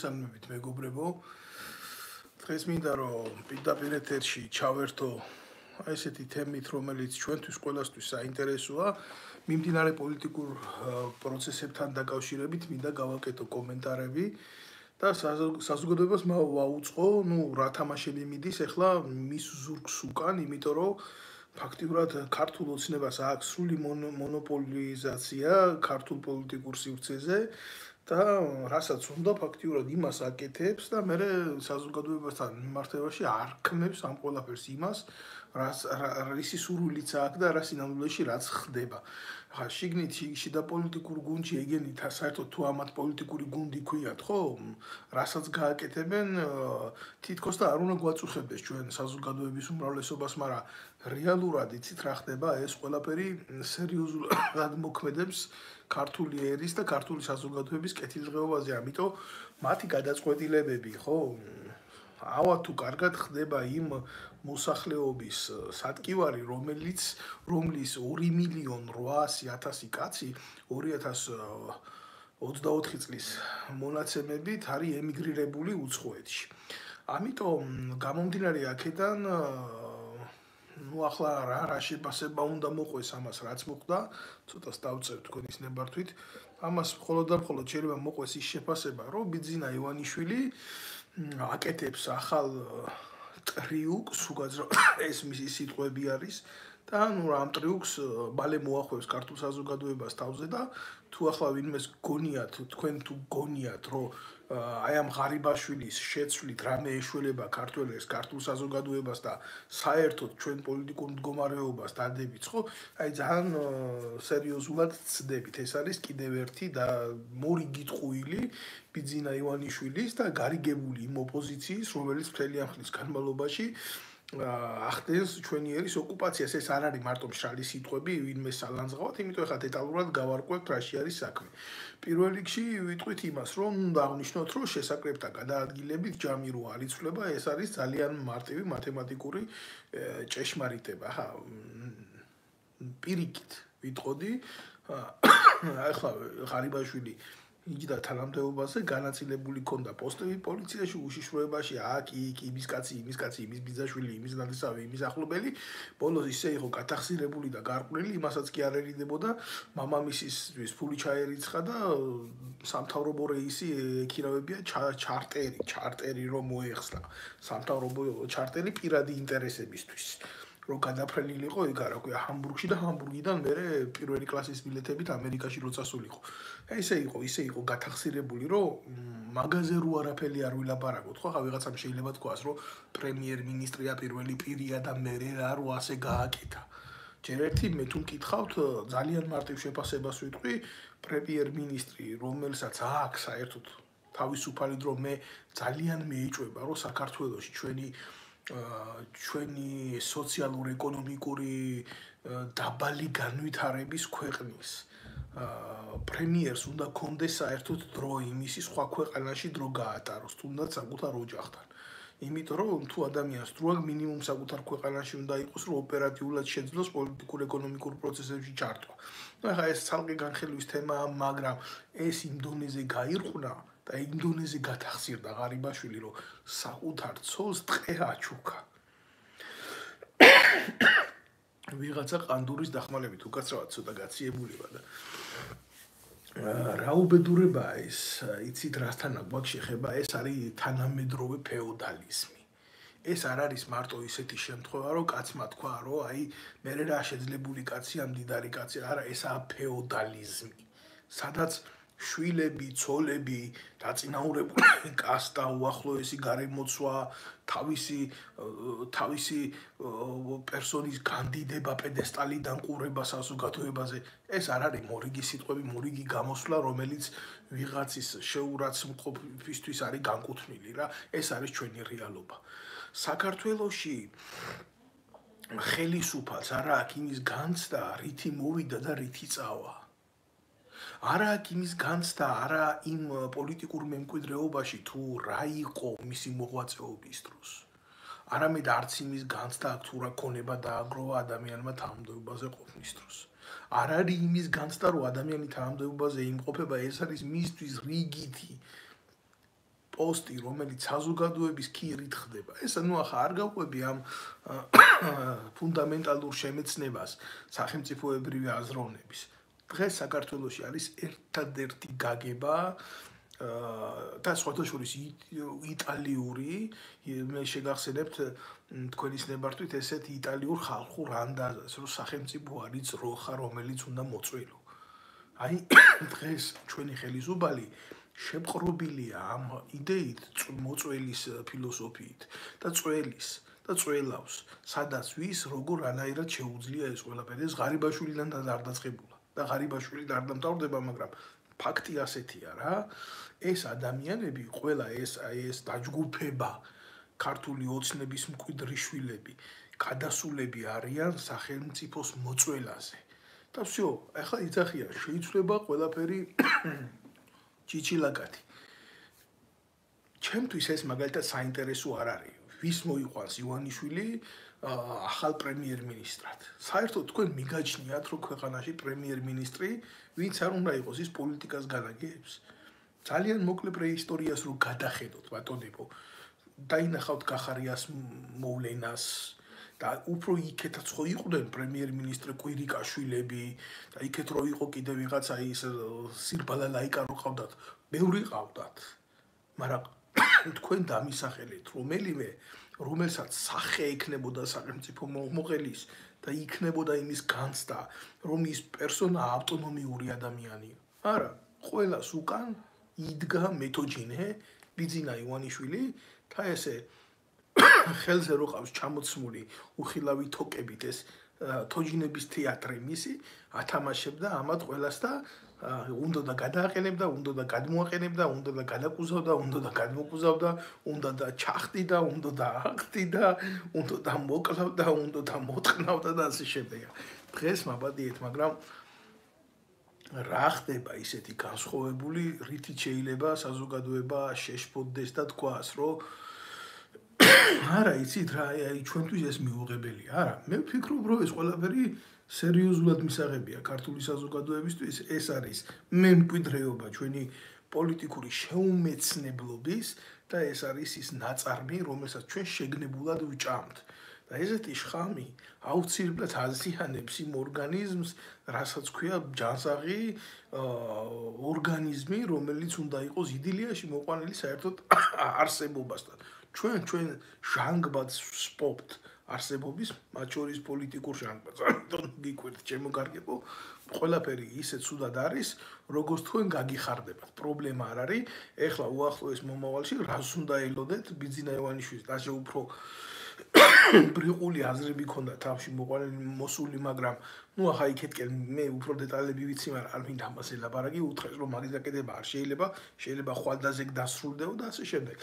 მოგესალმებით მეგობრებო. დღეს მინდა რომ პირდაპირ ეთერში ჩავერთო აი ესეთი თემით, რომელიც ჩვენთვის ყველასთვის საინტერესოა. მიმდინარე პოლიტიკურ პროცესებთან დაკავშირებით მინდა გავაკეთო კომენტარები და საზოგადოებას მოვაუწყო, ну, რა თამაშები მიდის ახლა მის ზურგს უკან, იმიტომ რომ ფაქტიურად ქართულ ოცნებას აქვს სრული მონოპოლიზაცია ქართულ პოლიტიკურ სივრცეზე და რასაც უნდა ფაქტიურად იმას აკეთებს და მე საზოგადოებასთან მიმართებაში არ ქმნებს ამ ყველაფერს იმას რას რისი სურვილიც აქვს და რა სინამდვილეში რაც ხდება. ხა შიგნით შიდა პოლიტიკურ გუნდში ეგენით საერთოდ თუ ამათ პოლიტიკური გუნდი ქვიათ ხო? რასაც გააკეთებენ თითქოს და არ უნდა გვაწუხებდეს ჩვენ საზოგადოების უმრავლესობას, მაგრამ რეალურად იცით რა ხდება ეს ყველაფერი სერიოზულად მოქმედებს ქართული ერის და ქართული საზოგადოების კეთილდღეობაზე, ამიტომ მათი გადაწყვეტილებები, ხო? ავა თუ კარგად ხდება იმ მოსახლეობის სატკივარი, რომელიც რომლის 2 მილიონ 800.000 კაცი 2024 წლის მონაცემებით არის ემიგრირებული უცხოეთში. ამიტომ გამომდინარე აქედან ну ახლა რა რა შეფასება უნდა მოყვეს ამას რაც მოხდა ცოტა დავწევ თქვენის ნებართვით ამას მხოლოდ და მხოლოდ შეიძლება მოყვეს ის შეფასება რომ ბიძინა ივანიშვილი აკეთებს ახალ ტრიუკს უგაძრო ეს მისი სიტყვები არის. და ნუ ამ ტრიუკს ბალე მოახვევს ქართულ საზოგადოებას თავზე და თუ ახლა ვინმეს გონიათ თქვენ თუ გონიათ რომ აი ამ ღარიბაშვილის შეცვლით რამე ეშველება ქართველებს ქართულ საზოგადოებას და საერთოდ ჩვენ პოლიტიკურ მდგომარეობას დადებით ხო? აი ძალიან სერიოზულად ცდებით. ეს არის კიდევ ერთი და მორიგი ტყუილი ბიძინა ივანიშვილის და გარიგებული იმ ოპოზიციის რომელიც მთელი ამ ხნის განმავლობაში ახდენს ჩვენი ერის ოკუპაციას. ეს არ არის მარტო მშრალი სიტყვები ვინმე სალანძღავთ იმიტომ ხა დეტალურად გავარკვევთ რაში არის საქმე პირველ რიგში ვიტყვით იმას რომ უნდა აღნიშნოთ რომ შესაკრებთა გადაადგილებით ჯამი რო არ იცვლება ეს არის ძალიან მარტივი მათემატიკური ჭეშმარიტება. ხა პირიქით ვიტყოდი. ახლა ღარიბაშვილი იგიდა თანამდებობაზე განაწილებული ქონდა პოსტები პოლიციაში უშიშროებაში აქ იქ იმის კაცი იმის კაცი იმის ბიძაშვილი იმის ნადისავი იმის ახლობელი. ბოლოს ისე იყო გათახსირებული და გარყვნილი იმასაც კი არ ერიდებოდა. მამამისისთვის ფული ჩაერიცხა და სამთავრობო რეისი ეკირავებია ჩარტერი ჩარტერი რომ მოეხსნა სამთავრობო ჩარტერი პირადი ინტერესებისთვის რომ გადაფრენილიყო ეგ არა ქვია ჰამბურგში და ჰამბურგიდან მე პირველი კლასის ბილეთებით ამერიკაში როცასულიყო. ესე იყო, ისე იყო გათახსირებული, რომ მაღაზე რო არაფერი არ ვილაპარაკოთ, ხო, ხა ვიღაცამ შეიძლება თქვას, რომ პრემიერ-მინისტრია პირველი პირია და მე რა რო ასე გააკეთა. ჯერ ერთი მე თუ მკითხავთ, ძალიან მარტივ შეფასებას ვიტყვი, პრემიერ-მინისტრი, რომელსაც აქვს საერთოდ თავისუფალი დრო მე ძალიან მეეჭვება, რომ საქართველოსი ჩვენი ჩვენი სოციალურ-ეკონომიკური დაბალი განვითარების ქვეყნის პრემიერს უნდა კონდეს საერთოდ დრო იმისი სხვა ქვეყანაში დრო გაატაროს, თუნდაც საკუთარ ოჯახთან. იმიტომ რომ თუ ადამიანს დრო მინიმუმ საკუთარ ქვეყანაში უნდა იყოს, რომ ოპერატიულად შეძლოს პოლიტიკურ-ეკონომიკურ პროცესებში ჩართვა. ну ახლა ეს ცალკე განხილვის თემაა, მაგრამ ეს იმ დონეზე გაირღვნა, და ინდონეზი გათახსირდა ღარიბაშვილი, რომ საკუთარ ცოლს ტყე აჩუქა. ვიღაცა ყანდურის დახმალებით უკაცრავად ცოტა გაციებულება და რა უბედურებაა ეს? იცით რასთან გვაქვს შეხება? ეს არის თანამედროვე ფეოდალიზმი. ეს არ არის მარტო ისეთი შემთხვევა, რომ კაცმა თქვა, რომ აი მე რა შეძლებული კაცი, ამდიდარი კაცი, არა, ესაა ფეოდალიზმი. სადაც შვილები, ცოლები, დაწინაურებული კასტა, უახლოესი გარემოცვა, თავისი თავისი პერსონის განდიდება პედესტალიდან ყურება საზოგადოებაზე, ეს არ არის მორიგი სიტყვები, მორიგი გამოსვლა, რომელიც ვიღაცის შეურაცხმყოფისთვის არის განკუთვნილი რა, ეს არის ჩვენი რეალობა. საქართველოში ხელისუფალს არა აქვს იმის განცდა, რითი მოვიდა და რითი წავა. არა იმის განცდა, არა იმ პოლიტიკურ მემკვიდრეობაში თუ რა იყო მისი მოღვაწეობის დროს. არამედ არც იმის განცდა, თუ რა ქონება დააგროვა ადამიანმა თანამდებობაზე ყოფნის დროს. არ არის იმის განცდა, რომ ადამიანი თანამდებობაზე იმყოფება, ეს არის მისთვის რიგითი პოსტი, რომელიც საზოგადოების ქირით ხდება. ეს ნუ ახლა არ გავყვები ამ ფუნდამენტალურ შემეცნებას სახელმწიფოებრივი აზროვნების. დღეს საქართველოში არის ერთადერთი გაგება და სხვათაშორის იტალიური. მე შეგახსენებთ თქვენის ნებართვით ესეთ იტალიურ ხალხურ ანდაზას რომ სახელმწიფო არის როხა რომელიც უნდა მოწვილო აი დღეს ჩვენი ხელისუფალი შეპყრობილია ამ იდეით მოწველის ფილოსოფიით და წველის და წველავს სადაც ვის როგორ ანაირად შეუძლია ეს ყველაფერი. ეს ღარიბაშვილიდან არ დაწყებულა და ღარიბაშვილი არ დამთავრდება მაგრამ ფაქტი ასეთია რა ეს ადამიანები ყველა ეს ეს დაჯგუფება ქართული ოცნების მკვიდრი შვილები გადასულები არიან სახელმწიფოს მოწველაზე და всё ახლა იძახია შეიცვლება ყველაფერი ჩიჩილაკათი ჩემთვის ეს მაგალითად საინტერესო არ არის ვის მოიყვანს ივანიშვილი ახალ პრემიერ-მინისტრად. საერთოდ თქვენ მიგაჩნიათ რომ ქვეყანაში პრემიერ-მინისტრი ვინც არ უნდა იყოს ის პოლიტიკას განაგებს. ძალიან მოკლე პრეისტორიას რო გადახედოთ ბატონებო. დაინახავთ კახარიას მოვლენას და უფრო იქეთაც ხო იყვნენ პრემიერ-მინისტრი კვირიკაშვილები და იქეთ რო იყო კიდე ვიღაცა ის სირბალა ლაიკა რო ყავდათ. მეური ყავდათ. მაგრამ თქვენ დამისახელეთ რომელიმე რომელსაც სახე ექნებოდა სახელმწიფო მოღმოყელის და იქნებოდა იმის განცდა რომ ის პერსონა ავტონომიური ადამიანია არა ყოველას უკან იდგა მეთოჯინე ბიძინა ივანიშვილი და ესე ხელზე რო ყავს ჩამოცმული უხილავი თოკებით ეს თოჯინების თეატრი მისი ათამაშებდა ამათ ყველას და უნდა და გადააყენებდა, უნდა და გადმოაყენებდა, უნდა და გადაკუზავდა, უნდა და გადმოკუზავდა, უნდა და ჩახტიდა, უნდა და აღტიდა, უნდა და მოკლავდა, უნდა და მოწყნავდა და ასე შემდეგ. დღეს მაბადიეთ, მაგრამ რა ხდება ისეთი განსხვავებული რითი შეიძლება საზოგადოება შეშფოთდეს და თქვას რომ არა იცით რა აი ჩვენთვის ეს მიუღებელია არა მე ვფიქრობ რომ ეს ყველაფერი სერიოზულად მისაღებია ქართული საზოგადოებისთვის. ეს არის მემკვიდრეობა ჩვენი პოლიტიკური შეუმეცნებლობის და ეს არის ის ნაწარმი რომელსაც ჩვენ შეგნებულად ვჭამთ. და ესეთი შხამი აუცილებლად აზიანებს იმ ორგანიზმს, რასაც ქვია ჯანსაღი ორგანიზმი, რომელიც უნდა იყოს იდილიაში მოყვანილი საერთოდ არსებობასთან. ჩვენ ჩვენ ჟანგბადს ვსპობთ არსებობის, მათ შორის პოლიტიკურ ჟანგბადს. ამიტომ გიკვირთ, ჩემო კარგებო, ყველაფერი ისე ცუდად არის, როგორც თქვენ გაგიხარდებათ. პრობლემა არ არის. ეხლა უახლოეს მომავალში რას უნდა ელოდეთ ბიძინა ივანიშვილის დაჟე უფრო ბრიყული აზრები ქონდა თავში მოყოლილი მოსული, მაგრამ ну ახლა იქეთკენ მე უფრო დეტალები ვიცი, მაგრამ არ მინდა ამას ელაპარაკი, უთხრეს რომ მაგის დაკეთება არ შეიძლება, შეიძლება ხვალდაზე დასრულდეო და ასე შემდეგ.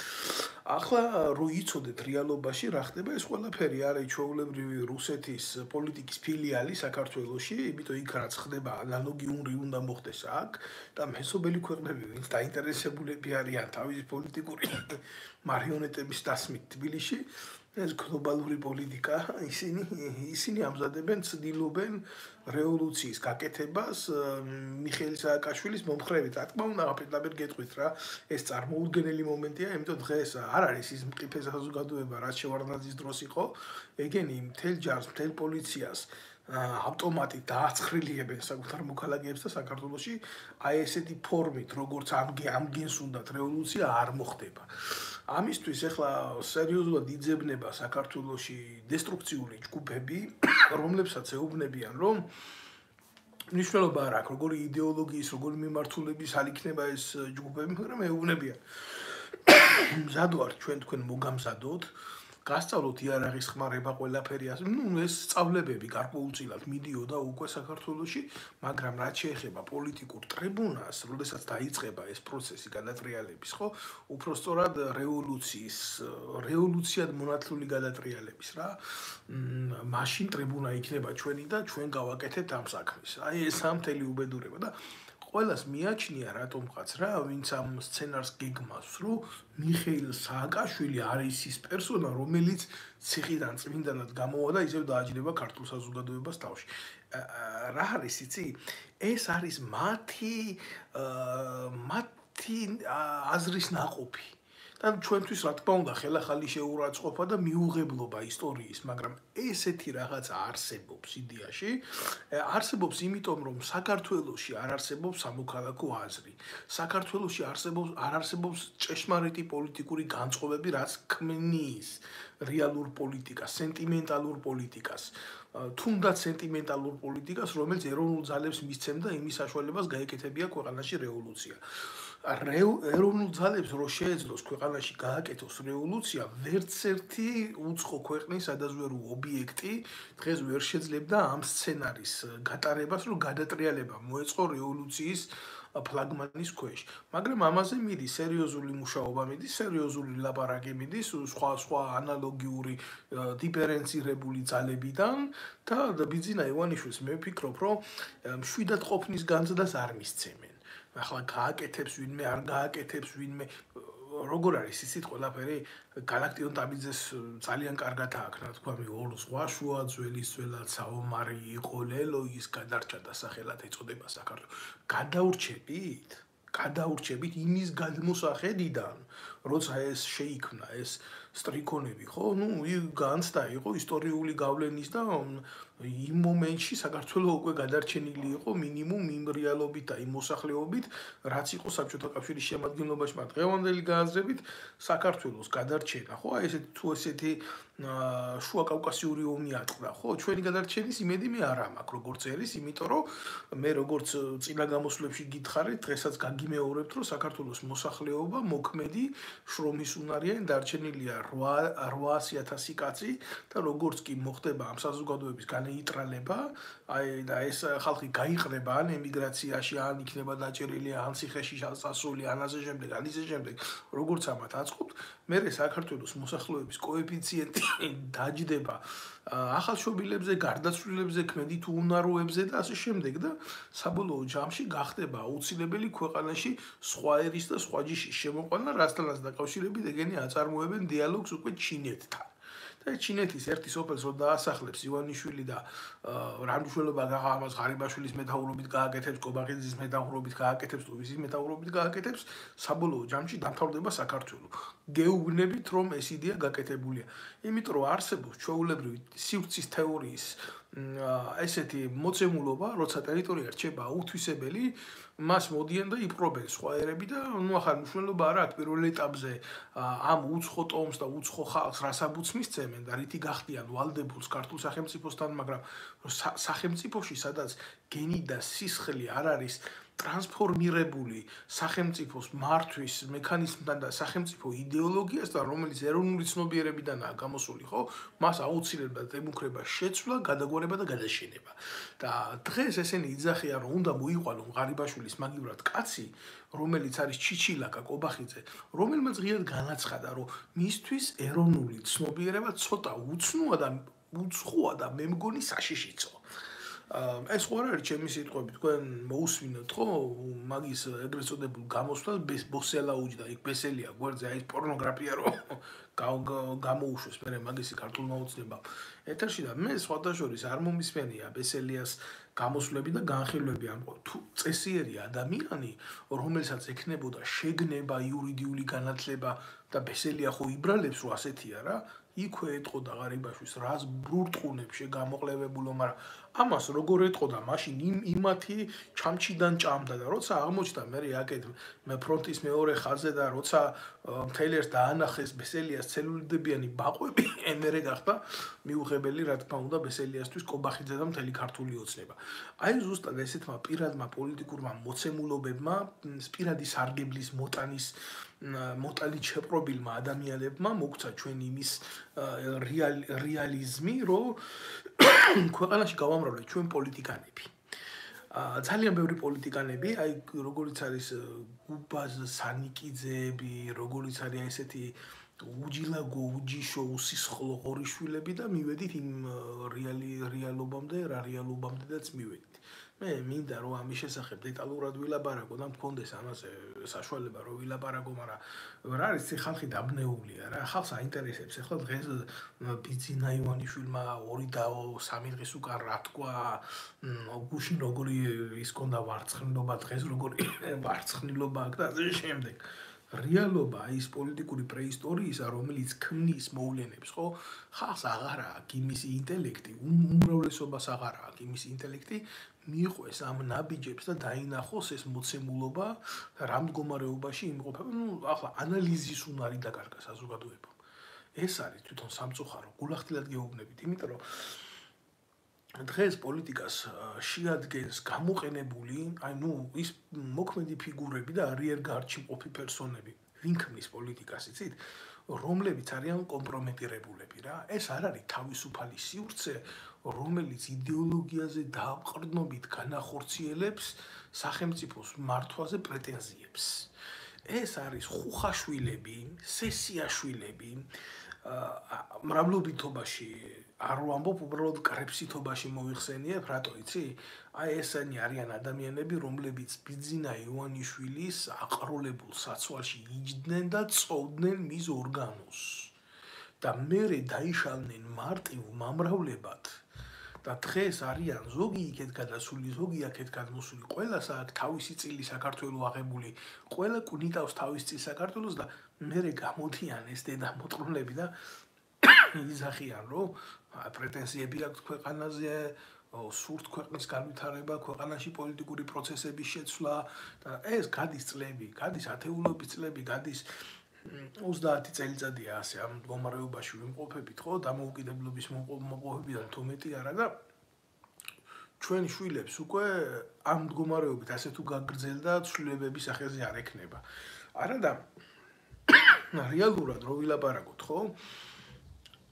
ახლა რო იცოდეთ რეალობაში რა ხდება, ეს ყველაფერი არის ჩვეულებრივი რუსეთის პოლიტიკის ფილიალი საქართველოში, იმიტომ იქ რაც ხდება ანალოგიური უნდა მოხდეს აქ და მესობელი ქვეყნები, ვინც დაინტერესებულები არიან თავისი პოლიტიკური მარიონეტების დასმით თბილისში ეს გლობალური პოლიტიკა ისინი ისინი ამზადებენ ცდილობენ რევოლუციის გაკეთებას მიხეილ სააკაშვილის მომხრევით. რა თქმა უნდა, აფეთლაბერ გეტყვით რა, ეს წარმოუდგენელი მომენტია, იმიტომ დღეს არ არის ის მყიფე საზოგადოება, რაც შევარდნაძის დროს იყო. ეგენი მთელ ჯარს, მთელ პოლიციას ავტომატი დააცხრილიებენ საკუთარ მოქალაქეებს და საქართველოსი აი ესეთი ფორმით, როგორც ამგე ამგენს უნდათ რევოლუცია არ მოხდება. ამისთვის ახლა სერიოზულად იძებნება საქართველოსი დესტრუქციული ჯგუფები, რომლებსაც ეუბნებიან, რომ ნიშნულობა არ აქვს, როგორი იდეოლოგიის, როგორი მიმართულების არ იქნება ეს ჯგუფები, მაგრამ ეუბნებიან. მზად ვარ ჩვენ თქვენ მოგამზადოთ გასწავლოთ იარაღის ხმარება ყველაფერი ასე. ნუ ეს სწავლებები გარკვეულწილად მიდიოდა უკვე საქართველოში, მაგრამ რაც შეეხება პოლიტიკურ ტრიბუნას, როდესაც დაიწყება ეს პროცესი გადატრიალების, ხო? უფრო სწორად რევოლუციის, რევოლუციად მონათლული გადატრიალების რა. მაშინ ტრიბუნა იქნება ჩვენი და ჩვენ გავაკეთებთ ამ საქმეს. აი ეს ამთელი უბედურება და ყველას მიაჩნია რატომღაც რა, ვინც ამ სცენარს გეგმავს, რომ მიხეილ სააკაშვილი არის ის პერსონა, რომელიც ციხიდან წმინდანად გამოვა და ისევ დააჯდება ქართულ საზოგადოებას თავში. რა არის იცი? ეს არის მათი მათი აზრის ناقოფი. და ჩვენთვის რა თქმა უნდა ხელახალი შეურაცხყოფა და მიუღებლობა ისტორიის, მაგრამ ესეთი რაღაცა არსებობს იდეაში. არსებობს იმიტომ, რომ საქართველოსში არ არსებობს სამოქალაქო აზრი. საქართველოსში არსებობს არ არსებობს ჭეშმარიტი პოლიტიკური განწყობები, რაც ქმნის რეალურ პოლიტიკას, სენტიმენტალურ პოლიტიკას. თუნდაც სენტიმენტალურ პოლიტიკას, რომელიც ეროვნულ ძალებს მისცემდა იმის საშუალებას გაეკეთებია ქვეყანაში რევოლუცია. ეროვნულ ძალებს რო შეეძლოს ქვეყანაში გააკეთოს რევოლუცია, ვერც ერთი უცხო ქვეყნის ადაზვერუ ობიექტი დღეს ვერ შეძლებდა ამ სცენარის გატარებას, რომ გადატრიალება მოეწყო რევოლუციის ფლაგმანის ქვეშ. მაგრამ ამაზე მიდის სერიოზული მუშაობა, მიდის სერიოზული ლაპარაკი, მიდის სხვა სხვა ანალოგიური დიფერენცირებული ძალებიდან და ბიძინა ივანიშვილს მე ვფიქრობ, რომ შვიდად ყოფნის განცდას არ მისცემენ. ახლა გააკეთებს ვინმე, არ გააკეთებს ვინმე, როგორ არის ისიც ყველაფერი galaktion tabizes ძალიან კარგად აქვს თქვა მე ორ სხვა შუა ძველის ძველად საომარი იყო ლელოის გადარჩა და სახელად ეწოდება საქართველოს. გადაურჩებით გადაურჩებით იმის გადმოსახედიდან როცა ეს შეიქმნა ეს სტრიქონები ხო? ნუ განცდა იყო ისტორიული გავლენის და იმ მომენტში საქართველოს უკვე გადარჩენილი იყო მინიმუმ იმ რეალობით და იმ მოსახლეობით, რაც იყო საბჭოთა კავშირის შემადგენლობაში, მაგრამ დღევანდელი გააზრებით საქართველოს გადარჩენა, ხო, აი ესეთი თუ ესეთი შუა კავკასიური ომი ატყდა, ხო, ჩვენი გადარჩენის იმედი მე არ ამაქვს, როგორც ერის, იმიტომ რომ მე როგორც წინა გამოსვლებში გითხარით, დღესაც გაგიმეორებთ, რომ საქართველოს მოსახლეობა მოქმედი შრომის უნარიანი დარჩენილია 800000 კაცი და როგორც კი მოხდება ამ საზოგადოების გან ნეიტრალება, აი და ეს ხალხი გაიყრება ან ემიგრაციაში, ან იქნება დაჭერილი ან ციხეში სასული, ან ასე შემდეგ, ან ისე შემდეგ, როგორც ამათ აწყობთ, მე საქართველოს მოსახლეობის კოეფიციენტი დაჯდება ახალშობილებზე, გარდაცვლილებზე, ქმედით უნაროებზე და ასე შემდეგ და საბოლოო ჯამში გახდება აუცილებელი ქვეყანაში სხვა ერის და სხვა ჯიშის შემოყვანა, რასთანაც დაკავშირებით ეგენი აწარმოებენ დიალოგს უკვე ჩინეთთან. და ჩინეთის ერთი სოფელს რო დაასახლებს ივანიშვილი და რამშველობა გაღამას ღარიბაშვილის მეტაურობით გააკეთებს კობახიძის მეტაურობით გააკეთებს ტუბისის მეტაურობით გააკეთებს საბოლოო ჯამში დამთავრდება საქართველოს გეუბნებით რომ ეს იდეა გაკეთებულია. იმიტომ რომ არსებობს ჩვეულებრივი სივრცის თეორიის ესეთი მოცემულობა როცა ტერიტორია რჩება უთვისებელი მას მოდიან და იპრობენ სხვა ერები და ნუ ახლა მნიშვნელობა არ აქვს პირველ ეტაპზე ამ უცხო ტომს და უცხო ხალხს რასაბუცმის წემენ და რითი გახდიან ვალდებულს ქართულ სახელმწიფოსთან მაგრამ სახელმწიფოში სადაც გენი და სისხლი არ არის ტრანსფორმირებული სახელმწიფოს მართვის მექანიზმთან და სახელმწიფო იდეოლოგიასთან, რომელიც ეროვნული ცნობიერებიდანაა გამოსული, ხო? მას აუცილებლად ემუქრება შეცვლა, გადაგვარება და გადაშენება. და დღეს ესენი იძახიან, რომ უნდა მოიყვანონ ღარიბაშვილის მაგივრად კაცი, რომელიც არის ჩიჩილაკა კობახიძე, რომელმაც ღიად განაცხადა, რომ მისთვის ეროვნული ცნობიერება ცოტა უცნოა და უცხოა და მე მგონი საშიშიცო. ეს ხო არის ჩემი სიტყვები თქვენ მოусვინოთ ხო? მაგის ეგრეთ წოდებულ გამოსვლას ბოსელაუჯი და იქ ბესელია გვერდზე აი პორნოგრაფია რო გამოუშვეს მე მაგისი ქართულმა უცნება ეთერში და მე სხვადასხვა არ მომისმენია ბესელიას გამოსვლები და განხილვები ამ თუ წესიერი ადამიანი რომელსაც ექნებოდა შეგნება იურიდიული განათლება და ბესელია ხო იბრალებს რომ ასეთია რა იქვე ეთყოდა ღარიბაშვილს რას ბრურტყუნებს შეგამოყლებებულო მაგრამ ამას როგორ ეთყოდა მაშინ იმ იმათი ჩამჩიდან ჭამდა და როცა აღმოჩნდა მე აკეთ მე ფრონტის მეორე ხაზზე და როცა მთელერს დაანახეს ბესელიას ცელულიდებიანი ბაყვები ემერე გახდა მიუღებელი რა თქმა უნდა ბესელიასთვის კობახიძე და მთელი ქართული ოცნება. აი ზუსტად ესეთმა პირადმა პოლიტიკურმა მოცემულობებმა სპირადი სარგებლის მოტანის მოტალი შეპრობილმა ადამიანებმა მოგცა ჩვენ იმის რეალიზმი რომ ქვეყანაში გავამრავლეთ ჩვენ პოლიტიკანები. აა ძალიან ბევრი პოლიტიკანები, აი როგორიც არის გუბაზ სანიკიძეები, როგორიც არის ესეთი უჯილა გოუჯიშო უსისხლო ღორიშვილები და მივედით იმ რეალი რეალობამდე, რა რეალობამდეც მივედით. მე მინდა რომ ამის შესახებ დეტალურად ვილაპარაკო და მქონდეს ამაზე საშუალება რომ ვილაპარაკო, მაგრამ რა არის ეს ხალხი დაბნეულია რა, ხალხს აინტერესებს ახლა დღეს ბიძინა ივანიშვილმა ორი და სამი დღის უკან რა თქვა, გუშინ როგორი ის კონდა ვარცხნილობა დღეს როგორი ვარცხნილობა აქ და ასე შემდეგ. რეალობა ის პოლიტიკური პრეისტორიისა, რომელიც ქმნის მოვლენებს, ხო? ხალხს აღარ აქვს იმისი ინტელექტი, უმრავლესობას აღარ აქვს იმისი ინტელექტი, მიყვეს ამ ნაბიჯებს და დაინახოს ეს მოცემულობა რა მდგომარეობაში იმყოფება. ნუ ახლა ანალიზის უნარი დაკარგა საზოგადოებამ. ეს არის თვითონ სამწუხარო გულახდილად გეუბნებით, იმიტომ რომ დღეს პოლიტიკას შეადგენს გამოყენებული, აი ნუ ის მოქმედი ფიგურები და არიერგარდში მყოფი პერსონები, ვინ ქმნის პოლიტიკას, იცით? რომლებიც არიან კომპრომეტირებულები რა. ეს არ არის თავისუფალი სივრცე, რომელიც იდეოლოგიაზე დააყრდნობით განახორციელებს სახელმწიფოს მართვაზე პრეტენზიებს. ეს არის ხუხაშვილები, სესიაშვილები, მრავლობითობაში არ ვამბობ უბრალოდ კრეფსითობაში მოიხსენიებ, რატო იცი? აი ესენი არიან ადამიანები, რომლებიც ბიძინა ივანიშვილის აყროლებულ საცვალში იჯდნენ და წოვდნენ მის ორგანოს. და მერე დაიშალნენ მარტივ მამრავლებად. და დღეს არიან ზოგი იქეთ გადასული, ზოგი აქეთ გადმოსული, ყველას აქ თავისი წილი საქართველოს აღებული, ყველა კუნიტავს თავის წილს საქართველოს და მერე გამოდიან ეს დედა მოტრონლები და იზახიან რომ პრეტენზიები აქვს ქვეყანაზე, სურთ ქვეყნის განვითარება, ქვეყანაში პოლიტიკური პროცესების შეცვლა და ეს გადის წლები, გადის ათეულობის წლები, გადის 30 წელიწადია ასე ამ მდგომარეობაში ვიმყოფებით, ხო, დამოუკიდებლობის მოყვებიდან თუ მეტი არა და ჩვენ შვილებს უკვე ამ მდგომარეობით ასე თუ გაგრძელდა ცვლილებების სახეზე არ ექნება. არა და რეალურად რო ვილაპარაკოთ, ხო?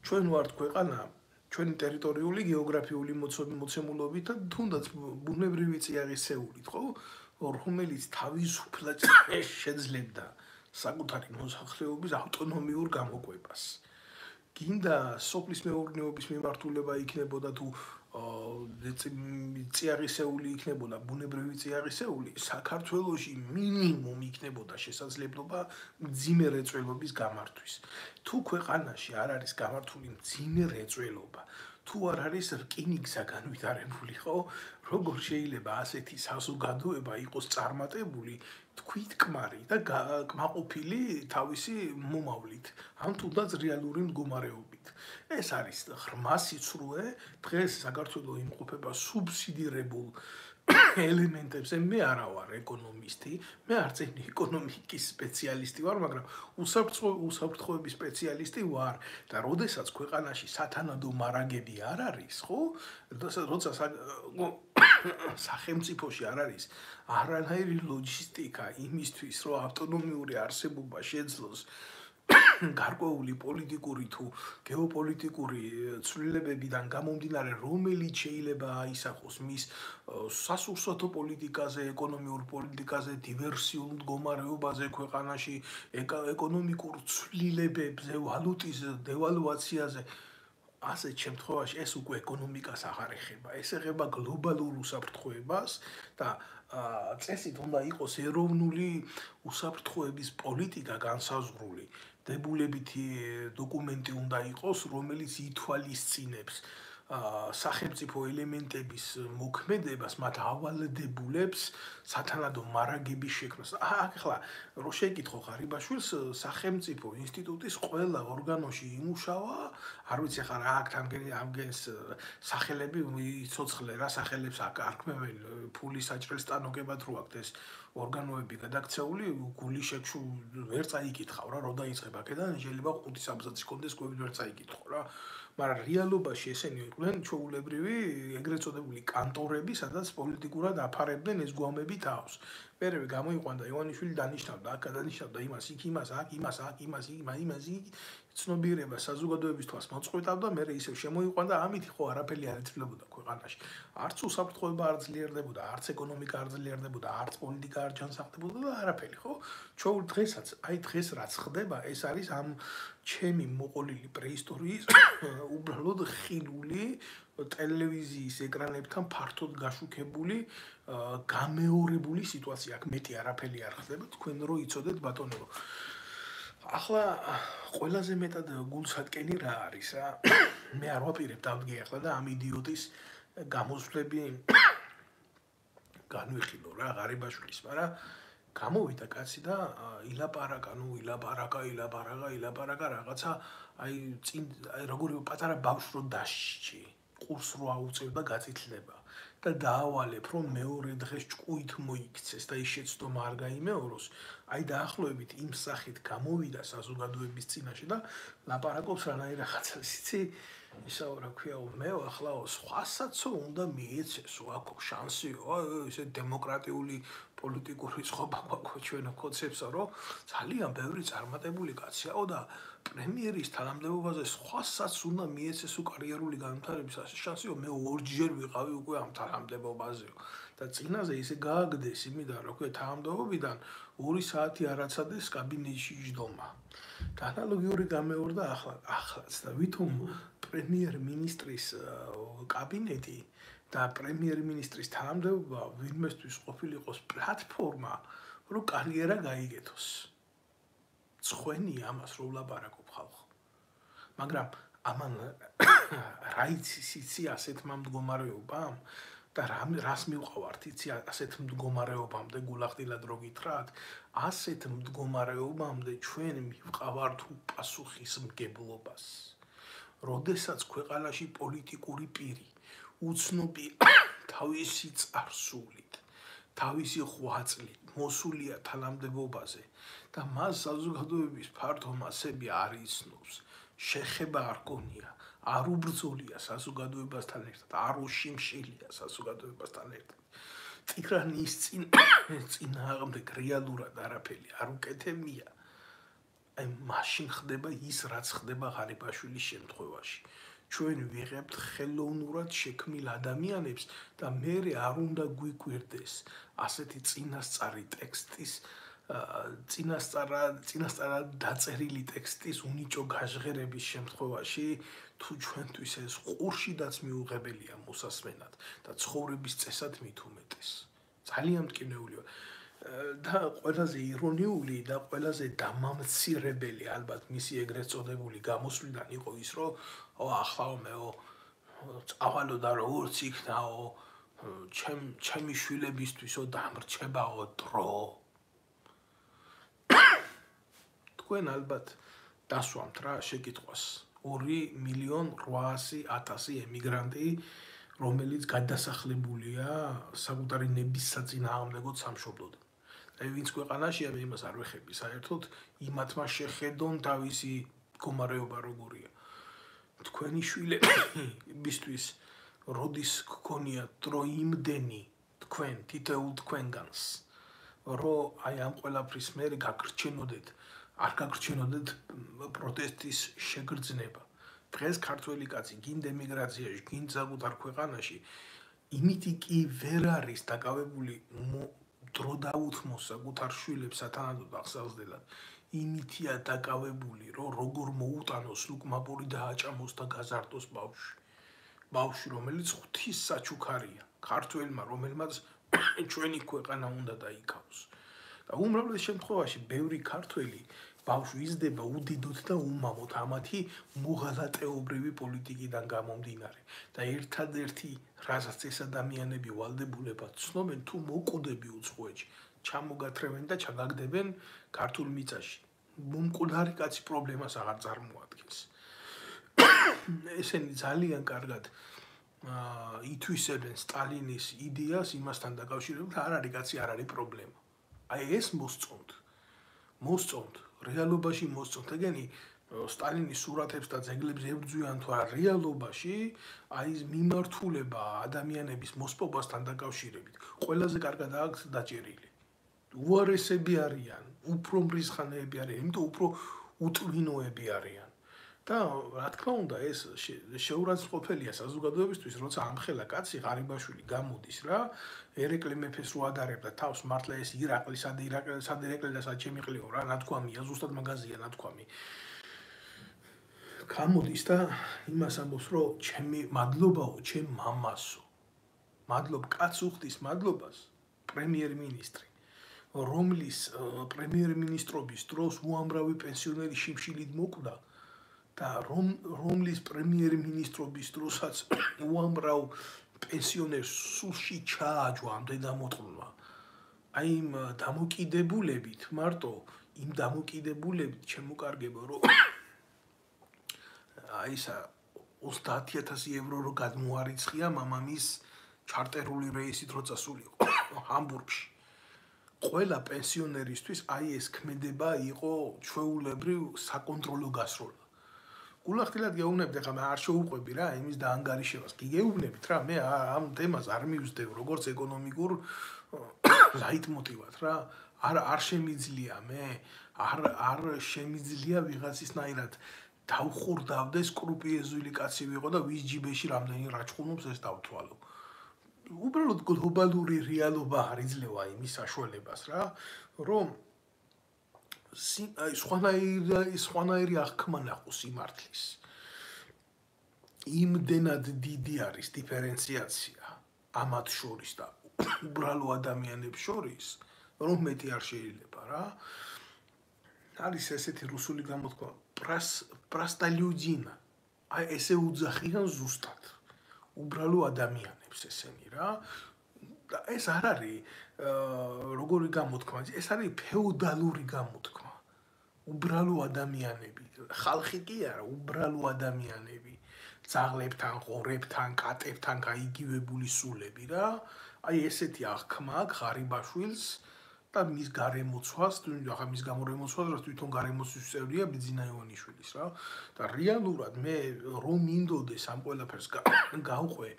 ჩვენ ვართ ქვეყანა ჩვენი ტერიტორიული გეოგრაფიული მოცემულობით და თუნდაც ბუნებრივი წიაღისეულით, ხო? რომელიც თავისუფლად შეძლებდა საკუთარი მოსახლეობის ავტონომიურ გამოყვებას. გინდა სოფლის მეურნეობის მიმართულება იქნებოდა თუ ციაღისეული იქნებოდა ბუნებრივი ციაღისეული საქართველოსი მინიმუმ იქნებოდა შესაძლებლობა მძიმე რეწველობის გამართვის. თუ ქვეყანაში არ არის გამართული მძიმე რეწველობა თუ არ არის რკინიგზა განვითარებული ხო როგორ შეიძლება ასეთი საზოგადოება იყოს წარმატებული თქვით კმარი და კმაყოფილი თავისი მომავლით ამ თუნდაც რეალური მდგომარეობით ეს არის ღრმა სიცრუე დღეს საქართველოს იმყოფება სუბსიდირებულ ელემენტებზე. მე არა ვარ ეკონომისტი, მე არც ეკონომიკის სპეციალისტი ვარ, მაგრამ უსაფრთხო უსაფრთხოების სპეციალისტი ვარ. და როდესაც ქვეყანაში სათანადო მარაგები არ არის, ხო? როცა სახელმწიფოში არ არის არანაირი ლოჯისტიკა იმისთვის, რომ ავტონომიური არსებობა შეძლოს გარკვეული პოლიტიკური თუ გეოპოლიტიკური ცვლილებებიდან გამომდინარე, რომელიც შეიძლება აისახოს მის სასურსათო პოლიტიკაზე, ეკონომიურ პოლიტიკაზე, დივერსიულ მდგომარეობაზე ქვეყანაში, ეკონომიკურ ცვლილებებზე, ვალუტის დევალვაციაზე, ასე შემთხვევაში ეს უკვე ეკონომიკას აღარ ეხება, ეს ეხება გლობალურ უსაფრთხოებას და წესით უნდა იყოს ეროვნული უსაფრთხოების პოლიტიკა განსაზღვრული. დებულებითი დოკუმენტი უნდა იყოს, რომელიც ითვალისწინებს სახელმწიფო ელემენტების მოქმედებას, მათ ავალდებულებს სათანადო მარაგების შექმნას. ახლა რო შეკითხო ხარიბაშვილს, სახელმწიფო ინსტიტუტის ყველა ორგანოში იმუშავა, არ ვიცი ახლა რა აქ თამგენი ამგენს სახელები იცოცხლე რა სახელებს აქ არქმევენ ფულის საჭრელს ტანოგებად რო აქ ეს ორგანოები გადაქცეული გული შექშუ ვერ წაიკითხავ რა, რო დაიწყება აქედან შეიძლება 5 საბზაცი კონდეს კვები ვერ წაიკითხო რა. მაგრამ რეალობაში ესენი იყვნენ ჩაულებრივი ეგრეთ წოდებული კანტორები, სადაც პოლიტიკურად აფარებდნენ ეს გვამები თავს. მერევე გამოიყვანდა ივანიშვილი დანიშნავდა, აქ დანიშნავდა იმას, იქ იმას, აქ იმას, აქ იმას, იმას, იმას, ცნობიერება საზოგადოების თვალს მოწყვეტავდა, მე ისევ შემოიყვანდა, ამით ხო არაფერი არ ეცვლებოდა ქვეყანაში. არც უსაფრთხოება არ ძლიერდებოდა, არც ეკონომიკა არ ძლიერდებოდა, არც პოლიტიკა არ ჩანსახდებოდა და არაფერი, ხო? ჩვენ დღესაც, აი დღეს რაც ხდება, ეს არის ამ ჩემი მოყოლილი პრეისტორიის უბრალოდ ხილული ტელევიზიის ეკრანებთან ფართოდ გაშუქებული გამეორებული სიტუაცია. აქ მეტი არაფერი არ ხდება, თქვენ რო იცოდეთ ბატონო. ახლა ყველაზე მეტად გულსატკენი რა არის რა? მე არ ვაპირებ დავდგე ახლა და ამ იდიოტის გამოსვლები განვიხილო რა ღარიბაშვილის, მაგრამ გამოვიდა კაცი და ილაპარაკა, ნუ ილაპარაკა, ილაპარაკა, ილაპარაკა რაღაცა, აი წინ აი როგორი პატარა ბავშვი რო დაშჩი, ყურს რო აუწევ და გაწითლება. და დაავალებ, რომ მეორე დღეს ჭკუით მოიქცეს და ის შეცდომა არ გაიმეოროს. აი დაახლოებით იმ სახით გამოვიდა საზოგადოების წინაშე და ლაპარაკობს რანაირ რაღაცას, იცი? ისა რა ქვია, მე ახლა სხვასაც უნდა მიეცესო, აქ შანსიო, აი ესე დემოკრატიული პოლიტიკური ცხობა გვაქვს ჩვენ კონცეფცია, რომ ძალიან ბევრი წარმატებული კაციაო და პრემიერის თანამდებობაზე სხვასაც უნდა მიეცესო კარიერული განვითარების შანსიო, მე ორჯერ ვიყავი უკვე ამ თანამდებობაზე და წინაზე ისე გააგდეს იმიდან, რომ ქვია თანამდებობიდან 2 საათი არაცადეს კაბინეტში ჯდომა. და ანალოგიური გამეორდა ახლა, ახლაც და ვითომ პრემიერ-მინისტრის კაბინეტი და პრემიერ-მინისტრის თანამდებობა ვინმესთვის ყოფილიყოს პლატფორმა, რომ კარიერა გაიგეთოს. ცხენი ამას რო ვლაპარაკობ ხალხო. მაგრამ ამან რაიცის იცი ასეთმა მდგომარეობამ და რას მივყავართ იცი ასეთ მდგომარეობამდე გულახდილად რო გითხრათ, ასეთ მდგომარეობამდე ჩვენ მივყავართ უპასუხისმგებლობას. როდესაც ქვეყანაში პოლიტიკური პირი უცნობი თავისი წარსულით, თავისი ხვაწლით მოსულია თანამდებობაზე და მას საზოგადოების ფართო მასები არ იცნობს, შეხება არ გონია, არ უბრძოლია საზოგადოებასთან ერთად, არ უშიმშილია საზოგადოებასთან ერთად. ტირანის წინ წინააღმდეგ რეალურად არაფერი არ უკეთებია. აი მაშინ ხდება ის, რაც ხდება ღარიბაშვილის შემთხვევაში. ჩვენ ვიღებთ ხელოვნურად შექმნილ ადამიანებს და მე არ უნდა გვიკვირდეს. ასეთი წინასწარი ტექსტის წინასწარა წინასწარა დაწერილი ტექსტის უნიჭო გაჟღერების შემთხვევაში თუ ჩვენთვის ეს ყურშიდაც მიუღებელია მოსასმენად და ცხოვრების წესად მით უმეტეს ძალიან მტკივნეულია და ყველაზე ირონიული და ყველაზე დამამცირებელი ალბათ მისი ეგრეთ წოდებული გამოსვლიდან იყო ის, რომ ო ახლა მეო წავალო და როგორც იქნაო ჩემ ჩემი შვილებისთვისო დამრჩებაო დრო. თქვენ ალბათ დასვამთ რა შეკითხვას. 2 მილიონ 800 000 ემიგრანტი რომელიც გადასახლებულია საკუთარი ნების საწინააღმდეგო სამშობლოდან. აი ვინც ქვეყანაშია მე იმას არ ვეხები საერთოდ იმათმა შეხედონ თავისი კომარეობა როგორია თქვენი შვილებისთვის როდის გქონია დრო იმდენი თქვენ თითოეულ თქვენგანს? რომ აი ამ ყველაფრის მერე გაგრჩენოდეთ არ გაგრჩენოდეთ პროტესტის შეგრძნება. დღეს ქართველი კაცი გინდა ემიგრაციაში გინდა საკუთარ ქვეყანაში. იმითი კი ვერ არის დაკავებული დრო დაუთმოს საკუთარ შვილებს სათანადოდ ახსავსდელად იმითია დაკავებული რომ როგორ მოუტანოს ლუკმაპური დააჭამოს და გაზარდოს ბავშვი. ბავშვი რომელიც ღვთის საჩუქარია ქართველმა რომელმაც ჩვენი ქვეყანა უნდა დაიკავოს და უმრავლეს შემთხვევაში ბევრი ქართველი ბავშვი იზრდება უდიდოთ და უმამოთ ამათი მუღალატეობრივი პოლიტიკიდან გამომდინარე. და ერთადერთი რასაც ეს ადამიანები ვალდებულებად ცნობენ თუ მოკვდები უცხოეთში ჩამოგათრევენ და ჩაგაგდებენ ქართულ მიწაში. მომკვდარი კაცი პრობლემას აღარ წარმოადგენს. ესენი ძალიან კარგად აა ითვისებენ სტალინის იდეას იმასთან დაკავშირებით არ არის კაცი არ არის პრობლემა. აი ეს მოსწონთ. მოსწონთ. რეალობაში მოსწონთ. ეგენი სტალინის სურათებს და ძეგლებს ებრძვიან თუ არა რეალობაში აი ეს მიმართულება ადამიანების მოსპობასთან დაკავშირებით ყველაზე კარგად აქვს დაჭერილი. უარესები არიან უფრო მრისხანეები არიან იმიტომ უფრო უტვინოები არიან. და რა თქმა უნდა ეს შეურაცხყოფელია საზოგადოებისთვის როცა ამხელა კაცი ღარიბაშვილი გამოდის რა ერეკლე მეფეს რო ადარებდა თავს მართლა ეს ირაკლი სად ირაკლი სად ერეკლე და სად ჩემიყლიო რა ნათქვამია ზუსტად მაგაზია ნათქვამი გამოდის და იმას ამბობს რომ ჩემი მადლობაო ჩემ მამასო მადლობ კაც უხდის მადლობას პრემიერ-მინისტრი რომლის პრემიერ-მინისტრობის დროს უამრავი პენსიონერი შიმშილით მოკვდა და რომ რომლის პრემიერ-მინისტრობის დროსაც უამრავ პენსიონერს სულში ჩააჯვა ამ დედამოწყლვა. აი იმ დამოკიდებულებით მარტო იმ დამოკიდებულებით შემოკარგება რომ აი ისა 30000 ევრო რო გადმოარიცხია მამამის ჩარტერული რეისით რო წასულიყო ჰამბურგში ყველა პენსიონერისთვის აი ეს ქმედება იყო ჩვეულებრივ საკონტროლო გასროლა. გულახდილად გეუბნებდი, ხა მე არ შეუყვები რა იმის დაანგარიშებას. გიგეუბნებით რა, მე ამ თემას არ მივსდევ როგორც ეკონომიკურ ლაიტმოტივად რა. არ არ შემიძლია მე არ არ შემიძლია ვიღაცისნაირად დავხურდავდე სკრუპიეზული კაცი ვიყო და ვის ჯიბეში რამდენი რაჭხუნობს ეს დავთვალო. უბრალოდ გლობალური რეალობა არ იძლევა იმის საშუალებას რა რომ აი სხვანაირი სხვანაირი აღქმა ნახო სიმართლის იმდენად დიდი არის დიფერენციაცია ამათ შორის და უბრალო ადამიანებს შორის რომ მეტი არ შეიძლება რა. არის ესეთი რუსული გამოთქვა პრას პრასტალიუძინა აი ესე უძახიან ზუსტად უბრალო ადამიანებს ესენი რა. და ეს არ არის როგორი გამოთქმა, ეს არის ფეოდალური გამოთქმა. უბრალო ადამიანები, ხალხი კი არა, უბრალო ადამიანები. ძაღლებთან, ღორებთან, კატებთან გაიგივებული სულები რა. აი ესეთი აღქმა აქვს ღარიბაშვილს და მის გარემოცვას, ახლა მის გამორემოცვას, რა თვითონ გარემოცვის წევრია ბიძინა ივანიშვილის რა. და რეალურად მე რომ მინდოდეს ამ ყველაფერს გავყვე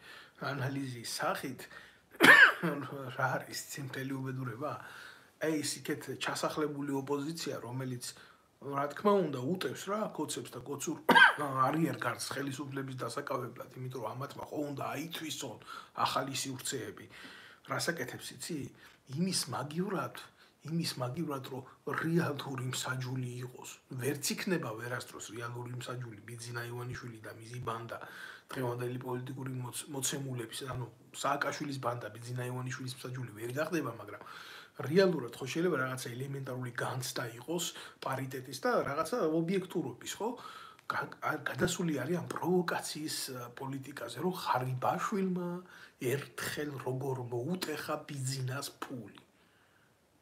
ანალიზის სახით რა არის სიმთელი უბედურება? აი ეს იქეთ ჩასახლებული ოპოზიცია, რომელიც რა თქმა უნდა უტევს რა კოცებს და კოცურ არიერ გარს ხელისუფლების დასაკავებლად, იმიტომ რომ ამათმა ხო უნდა აითვისონ ახალი სივრცეები. რასაკეთებს იცი? იმის მაგივრად იმის მაგივრად რომ რეალური მსაჯული იყოს. ვერც იქნება ვერასდროს რეალური მსაჯული ბიძინა ივანიშვილი და მისი ბანდა დღევანდელი პოლიტიკური მოცემულების ანუ სააკაშვილის ბანდა ბიძინა ივანიშვილის მსაჯული ვერ გახდება მაგრამ რეალურად ხო შეიძლება რაღაცა ელემენტარული განცდა იყოს პარიტეტის და რაღაცა ობიექტურობის ხო? გადასული არის ამ პროვოკაციის პოლიტიკაზე რომ ხარიბაშვილმა ერთხელ როგორ მოუტეხა ბიზნეს ფული.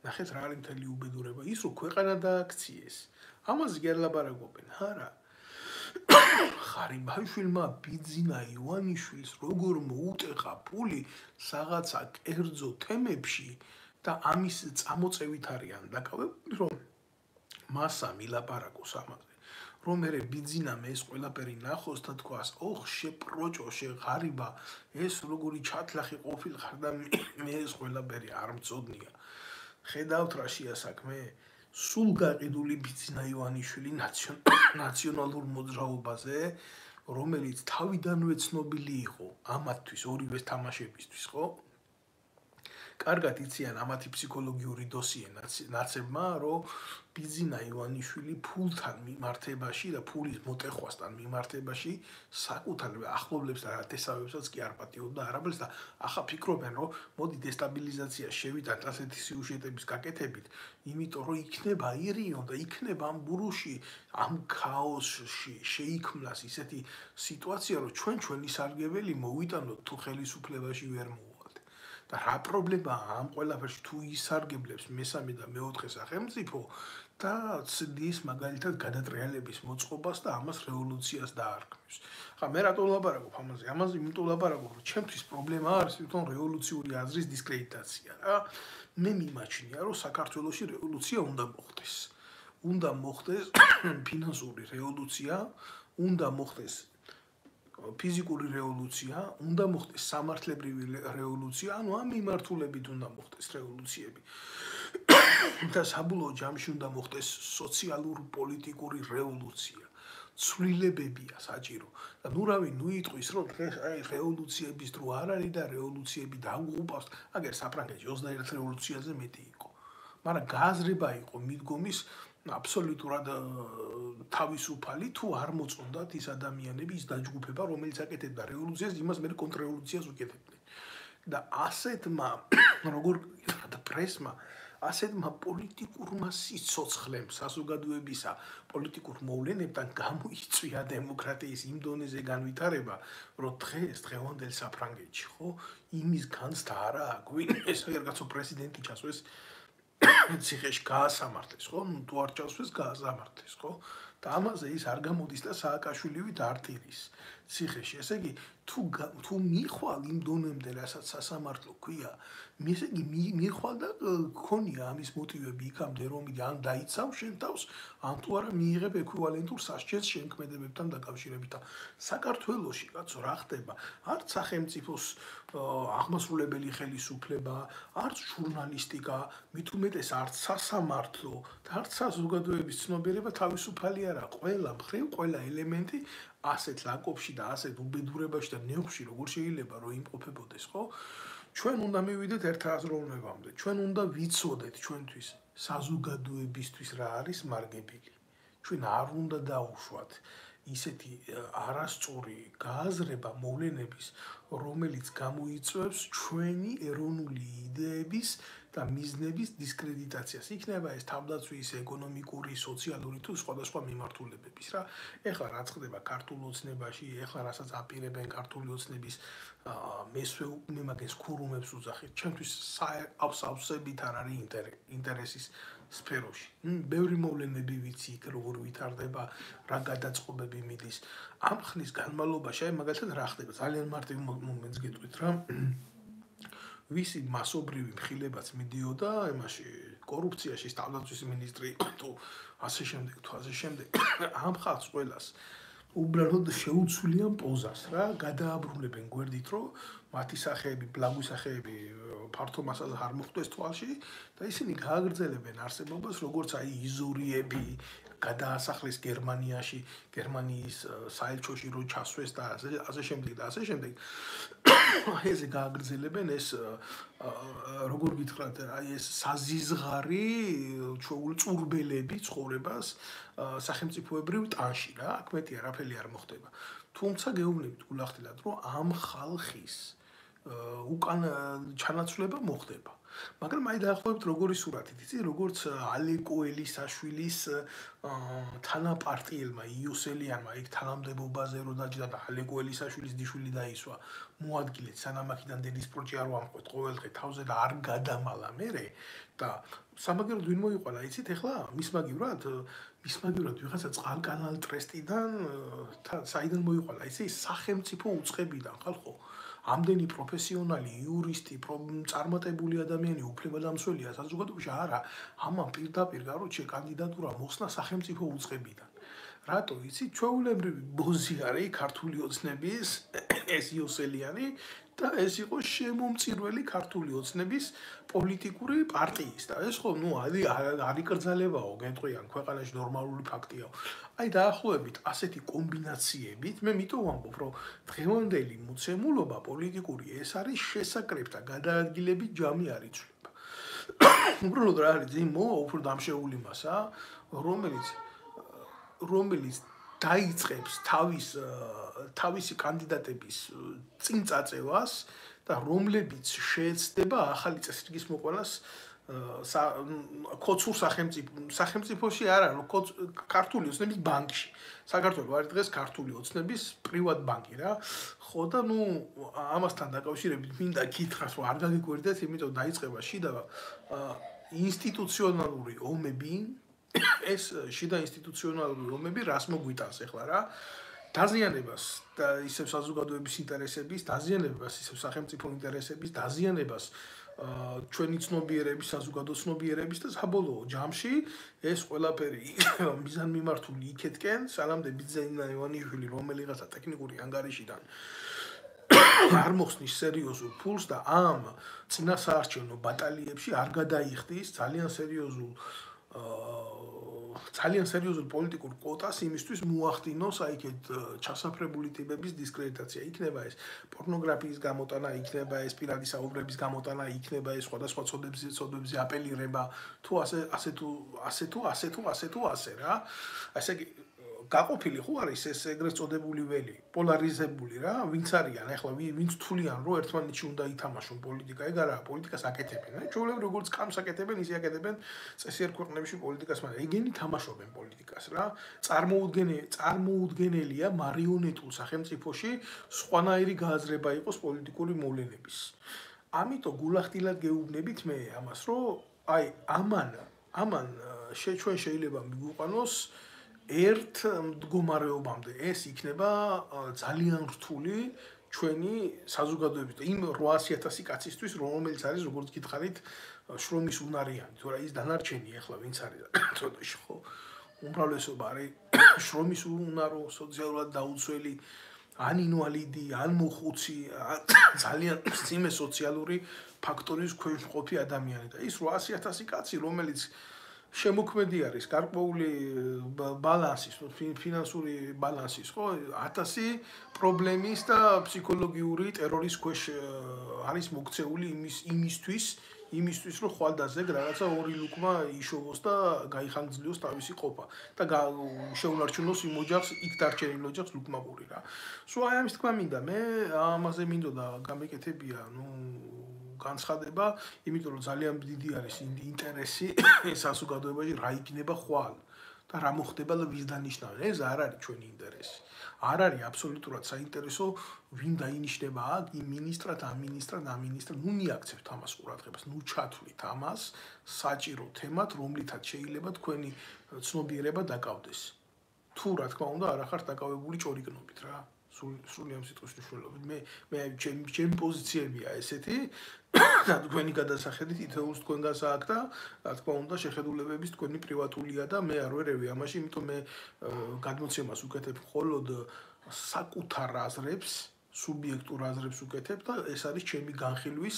ნახეთ რა არის მთელი უბედურება ის რომ ქვეყანა დააქციეს. ამაზე კი არ ლაბარაკობენ, არა. ხარიბაშვილმა ბიზნა ივანიშვილს როგორ მოუტეხა ფული საღაცა კერძო თემებში და ამის წამოწევით არიან დაკავებული რომ მასა მილაპარაკოს ამაზე. რომ მე ბიძინა მე ეს ყველაფერი ნახოს და თქვას, ოხ, შეპროჭო, შეღარიბა, ეს როგორი ჩათლახი ყოფილიყარ და მე ეს ყველაფერი არ მწოდნია. ხედავთ რა შეასაქმე? სულ გაყიდული ბიძინა ივანიშვილი ნაციონალურ მოძრაობაზე, რომელიც თავიდანვე ცნობილი იყო ამათთვის ორივე თამაშებისთვის, ხო? კარგად იციან ამათი ფსიქოლოგიური დოსიე ნაცებმა, რომ ბიზინა ივანიშვილი ფულთან მიმართებაში და ფულის მოტეხვასთან მიმართებაში საკუთარ ახლობლებს და ათესავებსაც კი არ პატიობდა არაბელს და ახლა ფიქრობენ, რომ მოდი დესტაბილიზაცია შევიდათ ასეთი სიუჟეტების გაკეთებით, იმიტომ რომ იქნება ირიონ და იქნება ამ ბურუში, ამ ქაოსში შეიქმნას ისეთი სიტუაცია, რომ ჩვენ ჩვენი სარგებელი მოვიტანოთ თუ ხელისუფლებაში ვერ მოვა და რა პრობლემაა ამ ყველაფერში თუ ისარგებლებს მესამე და მეოთხე სახელმწიფო და ცდის მაგალითად გადატრიალების მოწყობას და ამას რევოლუციას დაარქმევს. ხა მე რატო ვლაპარაკობ ამაზე? ამაზე იმიტომ ვლაპარაკობ, რომ ჩემთვის პრობლემა არის თვითონ რევოლუციური აზრის დისკრედიტაცია რა. მე მიმაჩნია, რომ საქართველოსი რევოლუცია უნდა მოხდეს. უნდა მოხდეს ფინანსური რევოლუცია, უნდა მოხდეს ფიზიკური რევოლუცია, უნდა მოხდეს სამართლებრივი რევოლუცია, ანუ ამ მიმართულებით უნდა მოხდეს რევოლუციები. და საბოლოო ჯამში უნდა მოხდეს სოციალურ-პოლიტიკური რევოლუცია. ცვლილებებია საჭირო. და ნუ რავი, ნუ იტყვის, რომ აი რევოლუციების დრო არ არის და რევოლუციები დაუღუპავს, აგერ საფრანგეთში 21 რევოლუციაზე მეტი იყო. მაგრამ გააზრება იყო მიდგომის აბსოლუტურად თავისუფალი თუ არ მოწონდათ ის ადამიანები ის დაჯგუფება რომელიც აკეთებდა. რევოლუციას იმას მე კონტრრევოლუციას უკეთებდნენ. და ასეთმა როგორ და პრესმა ასეთმა პოლიტიკურმა სიცოცხლემ საზოგადოებისა პოლიტიკურ მოვლენებთან გამოიწვია დემოკრატიის იმ დონეზე განვითარება, რომ დღეს დღევანდელ საფრანგეთში, ხო, იმის განცდა არა აქვს, ეს რაღაცო პრეზიდენტი ჩასვეს ციხეში გაასამართლეს, ხო? ნუ თუ არ ჩასვეს გაასამართლეს, ხო? და ამაზე ის არ გამოდის და სააკაშვილივით არტირის ციხეში. ესე იგი, თუ თუ მიხვალ იმ დონემდე, რასაც სასამართლო ქვია, ესე იგი მიხვალ და გქონია ამის მოტივები იქამდე, რომ ან დაიცავ შენ თავს, ან თუ არა მიიღებ ეკვივალენტურ სასჯელს შენქმედებებთან დაკავშირებით. საქართველოში კაცო რა ხდება? არც სახელმწიფოს აღმასრულებელი ხელისუფლება, არც ჟურნალისტიკა, მით უმეტეს არც სასამართლო, არც საზოგადოების ცნობიერება თავისუფალი არა. ყველა მხრივ, ყველა ელემენტი ასეთ ლაკოფში და ასეთ უბედურებაში და ნეუხში როგორ შეიძლება რომ იმყოფებოდეს, ხო? ჩვენ უნდა მივიდეთ ერთ აზროვნებამდე. ჩვენ უნდა ვიცოდეთ ჩვენთვის საზოგადოებისთვის რა არის მარგებელი. ჩვენ არ უნდა დაუშვათ ისეთი არასწორი გააზრება მოვლენების, რომელიც გამოიწვევს ჩვენი ეროვნული იდეების და მიზნების დისკრედიტაციას. იქნება ეს თავდაცვის, ეკონომიკური, სოციალური თუ სხვადასხვა მიმართულებების რა. ეხლა რაც ხდება ქართულ ოცნებაში, ეხლა რასაც აპირებენ ქართული ოცნების მესვე უმემაგეს ქურუმებს უძახით. ჩვენთვის აბსოლუტურად არ არის ინტერესის სფეროში. ბევრი მოვლენები ვიცი როგორ ვითარდება, რა გადაწყობები მიდის. ამ ხნის განმავლობაში აი მაგალითად რა ხდება? ძალიან მარტივ მომენტს გეტყვით რა. ვისი მასობრივი მხილებაც მიდიოდა იმაში კორუფციაში სტანდარტის მინისტრი თუ ასე შემდეგ თუ ასე შემდეგ ამ ხალხს ყოველას უბრალოდ შეუცვლიან პოზას რა გადააბრუნებენ გვერდით რომ მათი სახეები ბლაგვი სახეები ფართო მასალას არ მოხვდეს თვალში და ისინი გააგრძელებენ არსებობას როგორც აი იზურიები გადაასახლეს გერმანიაში, გერმანიის საელჩოში რო ჩასვეს და ასე შემდეგ და ასე შემდეგ. ესე გააგრძელებენ ეს როგორ გითხრათ, აი ეს საზიზღარი ჩოულწურბელები ცხოვრებას სახელმწიფოებრივ ტანში რა, აქ მეტი არაფერი არ მოხდება. თუმცა გეუბნებით გულახდილად, რომ ამ ხალხის უკან ჩანაცვლება მოხდება. მაგრამ აი დაახლოებით როგორი სურათით იცი? როგორც ალეკო ელისაშვილის თანაპარტიელმა იოსელიანმა იქ თანამდებობაზე რო დაჭდა და ალეკო ელისაშვილის დიშვილი დაისვა მოადგილეთ სანამაკიდან დედის პროჭი არ ვამყვეთ ყოველდღე თავზე და არ გადამალა მერე და სამაგეროდ ვინ მოიყოლა იცით? ეხლა მის მაგივრად მის მაგივრად ვიღაცა წყალკანალ ტრესტიდან საიდან მოიყოლა იცი? სახელმწიფო უცხებიდან ხალხო ამდენი პროფესიონალი იურისტი, წარმატებული ადამიანი, უფლებადამცველია საზოგადოებაში არა, ამან პირდაპირ გაროჩე კანდიდატურა მოხსნა სახელმწიფო უწყებიდან. რატო იცი, ჩვეულებრივი ბოზი არის ქართული ოცნების ეს იოსელიანი და ეს იყო შემომწირველი ქართული ოცნების პოლიტიკური პარტიის და ეს ხო ნუ ალი არიკრძალებაო გეტყვიან ქვეყანაში ნორმალური ფაქტია. აი დაახლოებით ასეთი კომბინაციებით მე მითო ვამბობ რომ დღევანდელი მოცემულობა პოლიტიკური ეს არის შესაკრებთა გადაადგილების ჯამი არის ცვლება. უბრალოდ რა არის ძიმო უფრო დამშეული მასა რომელიც რომელიც დაიწყებს თავის თავისი კანდიდატების წინ წაწევას და რომლებიც შეეცდება ახალი წესრიგის მოყოლას კოცურ სახელმწიფო სახელმწიფოში არა რომ ქართული ოცნების ბანკში. საქართველოს არის დღეს ქართული ოცნების პრივატ ბანკი რა. ხო და ნუ ამასთან დაკავშირებით მინდა გითხრას რომ არ გაგიკვირდეთ იმიტომ დაიწყება შიდა ინსტიტუციონალური ომები. ეს შიდა ინსტიტუციონალური ომები რას მოგვიტანს ახლა რა? დაზიანებას და ისევ საზოგადოების ინტერესების დაზიანებას ისევ სახელმწიფო ინტერესების დაზიანებას ჩვენი ცნობიერების საზოგადო ცნობიერების და საბოლოო ჯამში ეს ყველაფერი მიზან მიმართული იქეთკენ სანამდე ბიძინა ივანიშვილი რომელიღაცა ტექნიკური ანგარიშიდან არ მოხსნის სერიოზულ ფულს და ამ წინასაარჩევნო ბატალიებში არ გადაიხდის ძალიან სერიოზულ ძალიან სერიოზულ პოლიტიკურ კვოტას იმისთვის მოახდინოს აი ეგეთ ჩასაფრებული ტიპების დისკრედიტაცია. იქნება ეს პორნოგრაფიის გამოტანა, იქნება ეს პირადი საუბრების გამოტანა, იქნება ეს სხვადასხვა ცოდებზე ცოდებზე აპელირება, თუ ასე ასე თუ ასე თუ ასე თუ ასე თუ ასე რა. ასე იგი გაყოფილი ხო არის ეს ეგრეთ წოდებული ველი, პოლარიზებული რა, ვინც არიან ახლა ვინც თვლიან რომ ერთმანეთში უნდა ითამაშონ პოლიტიკა, ეგ არა, პოლიტიკას აკეთებენ. აი, ჩვეულებრივ როგორც კამს აკეთებენ, ისე აკეთებენ წესიერ ქვეყნებში პოლიტიკას, მაგრამ ეგენი თამაშობენ პოლიტიკას რა. წარმოუდგენელი, წარმოუდგენელია მარიონეტულ სახელმწიფოში სხვანაირი გააზრება იყოს პოლიტიკური მოვლენების. ამიტომ გულახდილად გეუბნებით მე ამას, რომ აი, ამან, ამან ჩვენ შეიძლება მიგვიყვანოს ერთ მდგომარეობამდე. ეს იქნება ძალიან რთული ჩვენი საზოგადოების და იმ 800000 კაცისთვის რომელიც არის როგორც გითხარით შრომის უნარიანი. თუ რა ის დანარჩენი ახლა ვინც არის ცოტაში ხო უმრავლესობა არის შრომის უნარო სოციალურად დაუცველი ან ინვალიდი ან მოხუცი ძალიან ძიმე სოციალური ფაქტორის ქვეშ მყოფი ადამიანი და ის 800000 კაცი რომელიც შემოქმედი არის გარკვეული ბალანსის, ფინანსური ბალანსის, ხო? 1000 პრობლემის და ფსიქოლოგიური ტერორის ქვეშ არის მოქცეული იმის იმისთვის, იმისთვის, რომ ხვალდაზე რაღაცა ორი ლუკმა იშოვოს და გაიხანგძლიოს თავისი ყოფა და შეუნარჩუნოს იმ ოჯახს, იქ დარჩენილ ოჯახს ლუკმაბური რა. სულ აი ამის თქმა მინდა, მე ამაზე მინდოდა გამეკეთებია, ну განცხადება, იმიტომ რომ ძალიან დიდი არის ინტერესი საზოგადოებაში რა იქნება ხვალ და რა მოხდება და ვის დანიშნავენ. ეს არ არის ჩვენი ინტერესი. არ არის აბსოლუტურად საინტერესო ვინ დაინიშნება აქ იმ მინისტრად, ამ მინისტრად, ამ მინისტრად. ნუ მიაქცევთ ამას ყურადღებას, ნუ ჩათვლით ამას საჭირო თემად, რომლითაც შეიძლება თქვენი ცნობიერება დაკავდეს. თუ რა თქმა უნდა, არ ახართ დაკავებული ჭორიკნობით რა. სული ამ სიტყვის მნიშვნელობით მე მე ჩემი ჩემი პოზიციებია ესეთი. და თქვენი გადასახედით ითეულს თქვენ გასააკ და რა თქმა უნდა შეხედულებების თქვენი პრივატულია და მე არ ვერევი ამაში იმიტომ მე გადმოცემას უკეთებ მხოლოდ საკუთარ აზრებს სუბიექტურ აზრებს უკეთებ და ეს არის ჩემი განხილვის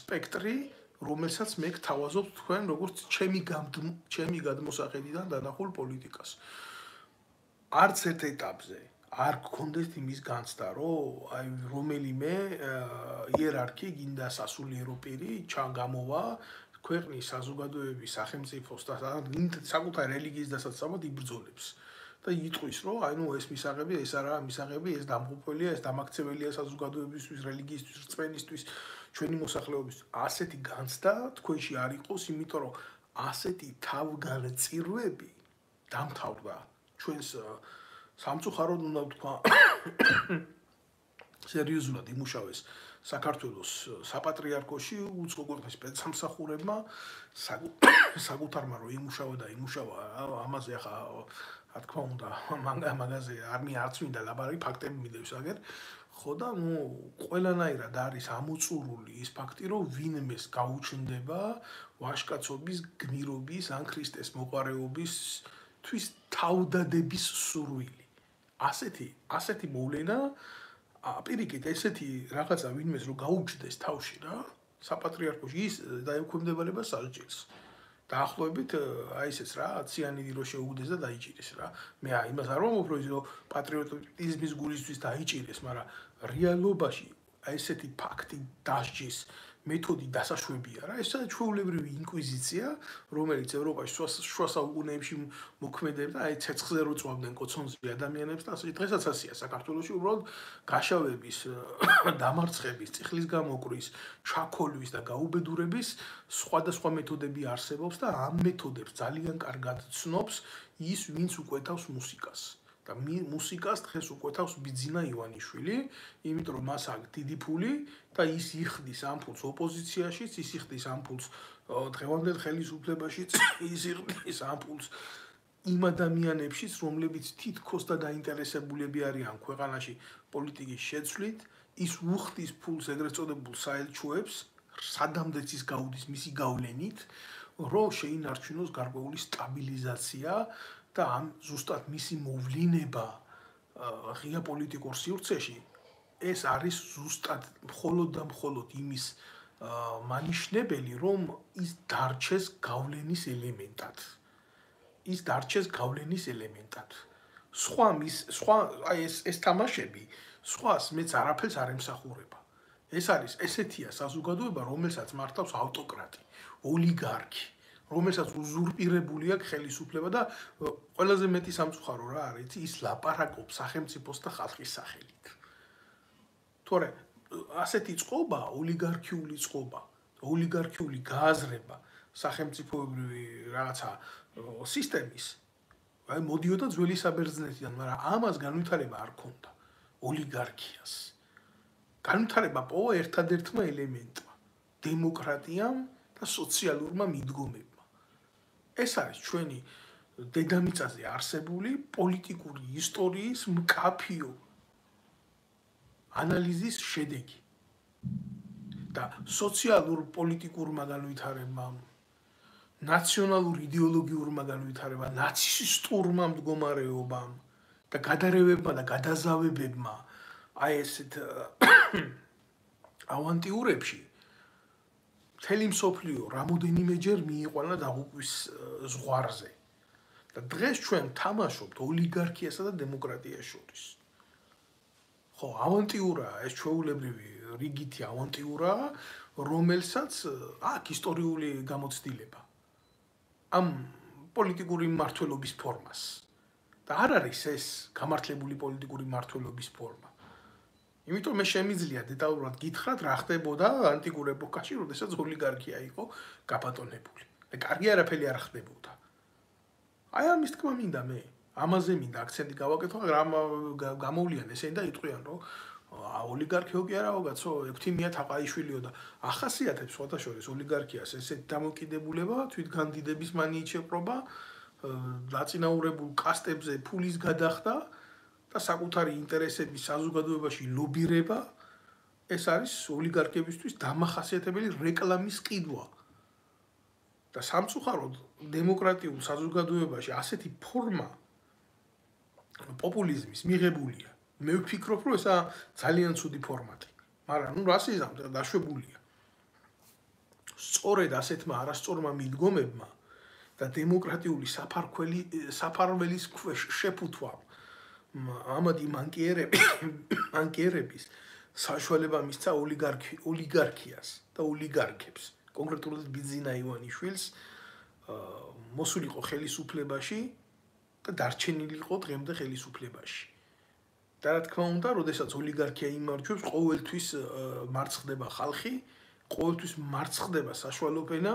სპექტრი რომელსაც მე გთავაზობ თქვენ როგორც ჩემი ჩემი გადმოსახედიდან დანახულ პოლიტიკას. არც ერთ ეტაპზე არ გქონდეთ იმის განცდა, რომ აი რომელიმე იერარქი გინდა სასულიერო პირი ჩანგამოვა ქვეყნის საზოგადოების სახელმწიფოს და საკუთარ რელიგიის დასაცავად იბრძოლებს. და იტყვის, რომ აი ნუ ეს მისაღები, ეს არა მისაღები, ეს დამღუპველია, ეს დამაქცეველია საზოგადოებისთვის, რელიგიისთვის, რწმენისთვის, ჩვენი მოსახლეობის. ასეთი განცდა თქვენში არ იყოს, იმიტომ რომ ასეთი თავგანწირვები დამთავრდა ჩვენს სამწუხაროდ უნდა ვთქვა სერიოზულად იმუშავეს საქართველოს საპატრიარქოში უცხო ქვეყნის სპეცსამსახურებმა საკუთარმა რომ იმუშავა და იმუშავა ამაზე ახლა რა თქმა უნდა მაგა მაგაზე არ მე არც მინდა ლაბარი ფაქტები მიდევს აგერ. ხო და ნუ ყველანაირად არის ამოწურული ის ფაქტი რომ ვინმეს გაუჩნდება ვაშკაცობის გმირობის ან ქრისტეს მოყარეობის თვის თავდადების სურვილი ასეთი ასეთი მოვლენა აპირიკით ესეთი რაღაცა ვინმეს რო გაუჩნდეს თავში რა საპატრიარქოში ის დაემკვიდრება სასჯელს დაახლოებით აი ესეც რა ციანიდი რო შეუგდეს და დაიჭირეს რა. მე აი იმას არ ვამბობ რომ პატრიოტიზმის გულისთვის დაიჭირეს მაგრამ რეალობაში აი ესეთი ფაქტი დასჯის მეთოდი დასაშვებია რა. ესაა ჩვეულებრივი ინკვიზიცია რომელიც ევროპაში შუა საუკუნეებში მოქმედებდა. აი ცეცხლზე რო წვავდნენ კოცონზე ადამიანებს და ასე დღესაც ასეა. საქართველოსში უბრალოდ გაშავების დამარცხების ციხლის გამოკვრის ჩაქოლვის და გაუბედურების სხვადასხვა მეთოდები არსებობს და ამ მეთოდებს ძალიან კარგად ცნობს ის ვინც უკვეთავს მუსიკას და მუსიკას დღეს უკვეთავს ბიძინა ივანიშვილი, იმიტომ რომ მას აქვს დიდი ფული და ის იხდის ამ ფულს ოპოზიციაშიც, ის იხდის ამ ფულს დღევანდელ ხელისუფლებაშიც, ის იხდის ამ ფულს იმ ადამიანებშიც, რომლებიც თითქოს და დაინტერესებულები არიან ქვეყანაში პოლიტიკის შეცვლით, ის უხდის ფულს ეგრეთ წოდებულ საელჩოებს, სადამდეც ის გაუდის მისი გავლენით, რომ შეინარჩუნოს გარკვეული სტაბილიზაცია და ამ ზუსტად მისი მოვლინება ღია პოლიტიკურ სივრცეში ეს არის ზუსტად მხოლოდ და მხოლოდ იმის მანიშნებელი რომ ის დარჩეს გავლენის ელემენტად. ის დარჩეს გავლენის ელემენტად. სხვა მის სხვა აი ეს ეს თამაშები სხვას მეც არაფერს არ ემსახურება. ეს არის ესეთია საზოგადოება რომელსაც მართავს ავტოკრატი ოლიგარქი რომელსაც უზურპირებული აქვს ხელისუფლება და ყველაზე მეტი სამწუხარო რა არის, ის ლაპარაკობს სახელმწიფოს და ხალხის სახელით. თორე ასეთი წყობა, ოლიგარქიული წყობა, ოლიგარქიული გააზრება სახელმწიფოებრივი რაღაცა სისტემის აი მოდიოდა ძველი საბერძნეთიდან, მაგრამ ამას განვითარება არ ქონდა ოლიგარქიას. განვითარება პოვა ერთადერთმა ელემენტმა დემოკრატიამ და სოციალურმა მიდგომებმა. ეს არის ჩვენი დედამიწაზე არსებული პოლიტიკური ისტორიის მკაფიო ანალიზის შედეგი. და სოციალურ პოლიტიკურმა განვითარებამ ნაციონალურ იდეოლოგიურმა განვითარებამ, ნაცისტურმა მდგომარეობამ და გადარევებმა და გადაზავებებმა აი ესეთ ავანტიურებში თელი მსოფლიო რამოდენიმეჯერ მიიყვანა დაღუპვის ზღვარზე. და დღეს ჩვენ თამაშობთ ოლიგარქიასა და დემოკრატიას შორის. ხო ავანტიურა ეს ჩვეულებრივი რიგითი ავანტიურა რომელსაც აქ ისტორიული გამოცდილება. ამ პოლიტიკური მართლობის ფორმას. და არ არის ეს გამართლებული პოლიტიკური მართლობის ფორმა იმიტომ მე შემიძლია დეტალურად გითხრათ რა ხდებოდა ანტიკურ ეპოქაში, როდესაც ოლიგარქია იყო გაბატონებული. და კარგი არაფერი არ ხდებოდა. აი ამის თქმა მინდა მე. ამაზე მინდა აქცენტი გავაკეთო, მაგრამ გამოვლიან ესენი და იტყვიან, რომ ოლიგარქიო კი არაო კაცო, ექვთიმია თაყაიშვილიო და ახასიათებს სხვადასხვა ოლიგარქიას ესეთ დამოკიდებულება, თვითგანდიდების მანიით შეპრობა, დაწინაურებულ კასტებზე ფულის გადახდა. და საკუთარი ინტერესების საზოგადოებაში ლობირება ეს არის ოლიგარქებისთვის დამახასიათებელი რეკლამის ყიდვა. და სამწუხაროდ დემოკრატიულ საზოგადოებაში ასეთი ფორმა პოპულიზმის მიღებულია. მე ვფიქრობ, რომ ესა ძალიან ცუდი ფორმატი. მაგრამ ნუ რასიზმ დაშვებულია. სწორედ ასეთმა არასწორმა მიდგომებმა და დემოკრატიული საფარქველი საფარველის ქვეშ შეფუთვამ ამადი მანკიერები მანკიერების საშუალება მისცა ოლიგარქი ოლიგარქიას და ოლიგარქებს. კონკრეტულად ბიზინა ივანიშვილს მოსულიყო ხელისუფლებაში და დარჩენილიყო დღემდე ხელისუფლებაში. და რა თქმა უნდა, როდესაც ოლიგარქია იმარჯვებს, ყოველთვის მარცხდება ხალხი, ყოველთვის მარცხდება საშუალო ფენა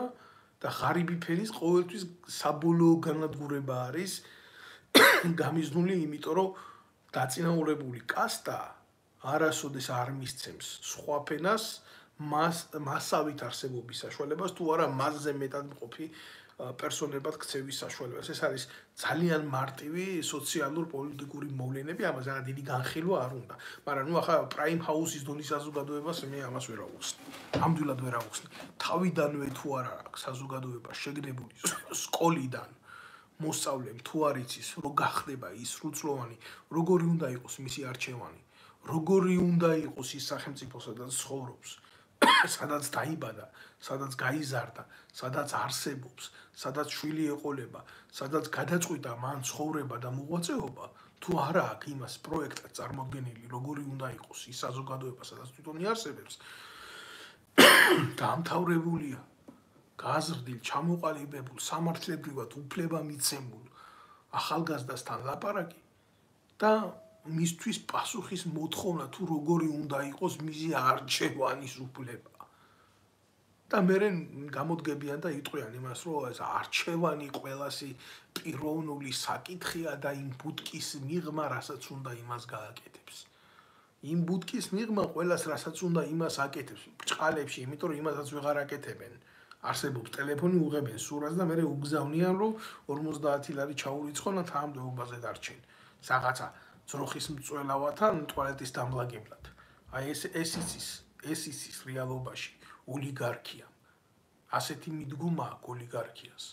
და ღარიბი ფენის ყოველთვის საბოლოო განადგურება არის გამიზნული, იმიტომ რომ დაწინაურებული კასტა არასოდეს არ მისცემს სხვა ფენას მას მასავით არსებობის საშუალებას თუ არა მასზე მეტად მყოფი პერსონებად ქცევის საშუალებას. ეს არის ძალიან მარტივი სოციალურ პოლიტიკური მოვლენები, ამაზე რა დიდი განხილვა არ უნდა. მაგრამ ნუ ახლა პრაიმ ჰაუსის დონის საზოგადოებას მე ამას ვერ აუხსნი. ამდვილად ვერ აუხსნი. თავიდანვე თუ არა აქვს საზოგადოება შეგნებული სკოლიდან მოსწავლემ თუ არ იცის რო გახდება ის სრულწლოვანი როგორი უნდა იყოს მისი არჩევანი როგორი უნდა იყოს ის სახელმწიფო სადაც ცხოვრობს. სადაც დაიბადა სადაც გაიზარდა სადაც არსებობს სადაც შვილი ეყოლება სადაც გადაწყვიტა მან ცხოვრება და მოღვაწეობა თუ არა აქვს იმას პროექტად წარმოქმნილი როგორი უნდა იყოს ის საზოგადოება სადაც თვითონ იარსებებს დამთავრებულია გაზრდილ ჩამოყალიბებულ სამართლებრივად უფლება მიცემულ ახალგაზრდასთან ლაპარაკი და მისთვის პასუხის მოთხოვნა თუ როგორი უნდა იყოს მისი არჩევანის უფლება. და მე გამოდგებიან და იტყვიან იმას რომ ეს არჩევანი ყველასი პიროვნული საკითხია და იმ ბუტკის მიღმა რასაც უნდა იმას გააკეთებს. იმ ბუტკის მიღმა ყველას რასაც უნდა იმას აკეთებს ბჭყალებში იმიტომ რომ იმასაც ვეღარ აკეთებენ არსებობს ტელეფონი უღებენ სურას და მე უგზავნიან რომ 50 ლარი ჩაურიცხონ და ამ დეობაზე დარჩენ. საღაცა ძროხის მწველავათან ტუალეტის დამლაგებლად. აი ეს ეს იცის, ეს იცის რეალობაში ოლიგარქია. ასეთი მიდგომა აქვს ოლიგარქიას.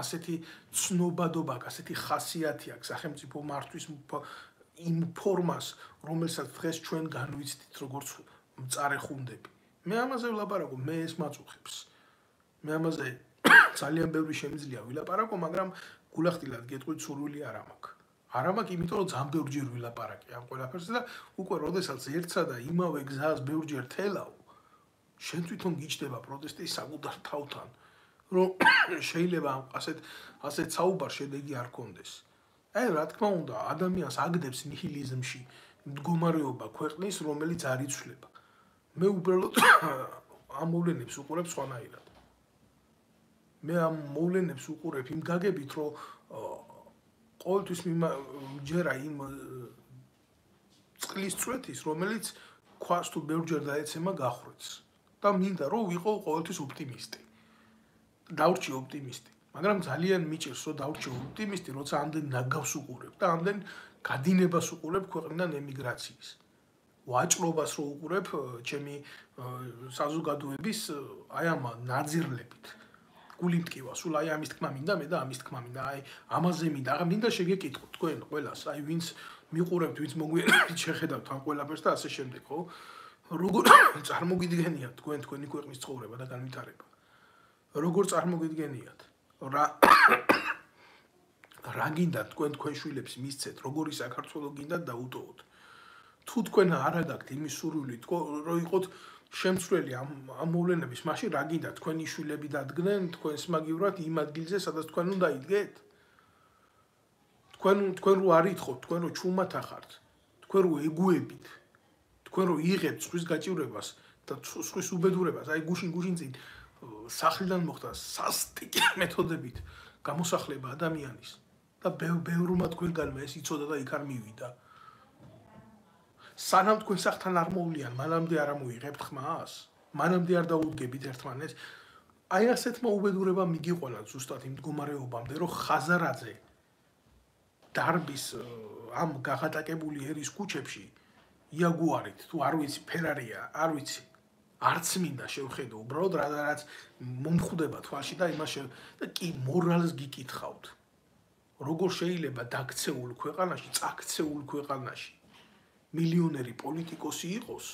ასეთი ცნობადობა აქვს, ასეთი ხასიათი აქვს სახელმწიფო მართვის იმ ფორმას, რომელსაც დღეს ჩვენ განვიცდით როგორც მწარე ხუნდები. მე ამაზე ვლაპარაკობ, მე ეს მაწუხებს. მე ამაზე ძალიან ბევრი შემიძლია ვილაპარაკო, მაგრამ გულახდილად გეტყვით სურვილი არ მაქვს. არ მაქვს, იმიტომ რომ ძალიან ბევრჯერ ვილაპარაკე ამ ყველაფერზე და უკვე როდესაც ერთსა და იმავე გზას ბევრჯერ თელავ, შენ თვითონ გიჩდება პროტესტი საკუთარ თავთან რომ შეიძლება ასეთ ასეთ საუბარ შედეგი არ კონდეს. აი რა თქმა უნდა, ადამიანს აგდებს ნიჰილიზმში მდგომარეობა ქვეყნის, რომელიც არ იცვლება. მე უბრალოდ ამ მოვლენებს უყურებ სხვანაირად. მე ამ მოვლენებს უყურებ იმ გაგებით, რომ ყოველთვის ჯერა იმ წყლის წვეთის, რომელიც ქვას თუ ბევრჯერ დაეცემა გახრეთს და მინდა რომ ვიყო ყოველთვის ოპტიმისტი. დავრჩი ოპტიმისტი. მაგრამ ძალიან მიჭირს რომ დავრჩი ოპტიმისტი, როცა ამდენ ნაგავს უყურებ და ამდენ გადინებას უყურებ ქვეყნიდან ემიგრაციის. ვაჭრობას რო უყურებ ჩემი საზოგადოების აი ამ ნაძირლებით. გული მტკივა. სულ აი ამის თქმა მინდა მე და ამის თქმა მინდა. აი ამაზე მინდა. აღარ მინდა შეგეკითხო თქვენ ყველას. აი ვინც მიყურებთ, ვინც მოგვიანებით შეხედავთ ამ ყველაფერს და ასე შემდეგ, ხო? როგორ წარმოგიდგენიათ თქვენ თქვენი ქვეყნის ცხოვრება და განვითარება? როგორ წარმოგიდგენიათ? რა რა გინდათ თქვენ თქვენ შვილებს მისცეთ, როგორი საქართველო გინდათ და უტოვოთ. თუ თქვენ არ აგაქვთ იმის სურვილი, თქო, რომ იყოთ შემცვლელი ამ ამ მოვლენების, მაშინ რა გინდა თქვენი შვილები დადგნენ თქვენს მაგივრად იმ ადგილზე, სადაც თქვენ უნდა იდგეთ? თქვენ თქვენ რო არითხოთ, თქვენ რო ჩუმად ახართ, თქვენ რო ეგუებით, თქვენ რო იღებთ სხვის გაჭირებას და სხვის უბედურებას, აი გუშინ გუშინ წინ სახლიდან მოხდა სასტიკი მეთოდებით გამოსახლება ადამიანის და ბევრმა თქვენგანმა ეს იწოდა და იქ არ მივიდა. სანამ თქვენ სახთან არ მოვლიან, მანამდე არ ამოიღებთ ხმას? მანამდე არ დაუდგებით ერთმანეთს? აი ასეთმა უბედურება მიგიყვანა ზუსტად იმ მდგომარეობამდე, რომ ხაზარაძე დარბის ამ გაღატაკებული ერის კუჩებში იაგუარით თუ არ ვიცი ფერარია, არ ვიცი არც მინდა შევხედო უბრალოდ რადგანაც მომხვდება თვალში და იმას და კი მორალს გიკითხავთ როგორ შეიძლება დაქცეულ ქვეყანაში წაქცეულ ქვეყანაში მილიონერი პოლიტიკოსი იყოს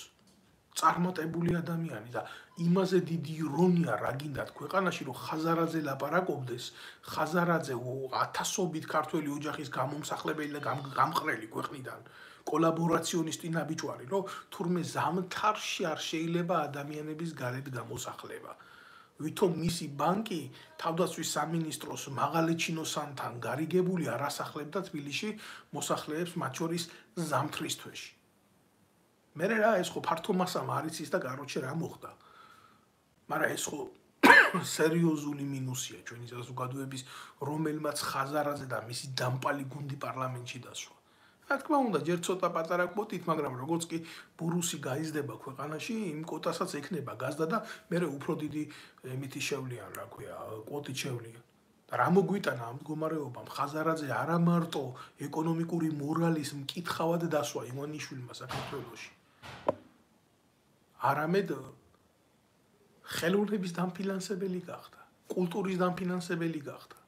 წარმატებული ადამიანი და იმაზე დიდი ირონია რა გინდათ ქვეყანაში რომ ხაზარაძე ლაპარაკობდეს ხაზარაძე ათასობით ქართველი ოჯახის გამომსახლებელი და გამყრელი ქვეყნიდან კოლაბორაციონისტი ნაბიჯვარი, რომ თურმე ზამთარში არ შეიძლება ადამიანების გარეთ გამოსახლება. ვითომ მისი ბანკი თავდაცვის სამინისტროს მაღალეჩინოსანთან გარიგებული არ ასახლებდა თბილისში მოსახლეებს მათ შორის ზამთრის თვეში. მე რა ეს ხო ფართო მასა მარიცის და გაროჩე რა მოხდა? მაგრამ ეს ხო სერიოზული მინუსია ჩვენი საზოგადოების რომელმაც ხაზარაზე და მისი დამპალი გუნდი პარლამენტში დასვა. რა თქმა უნდა, ჯერ ცოტა პატარა კვოტით, მაგრამ როგორც კი ბურუსი გაიზრდება ქვეყანაში, იმ კვოტასაც ექნება გაზდა და მე უფრო დიდი ემითი შევლიან, რა ქვია, კვოტი შევლიან. რა მოგვიტანა ამ მდგომარეობამ ხაზარაძე არა მარტო ეკონომიკური მორალის მკითხავად დასვა იმონიშვილმა საქართველოში. არამედ ხელოვნების დამფინანსებელი გახდა, კულტურის დამფინანსებელი გახდა,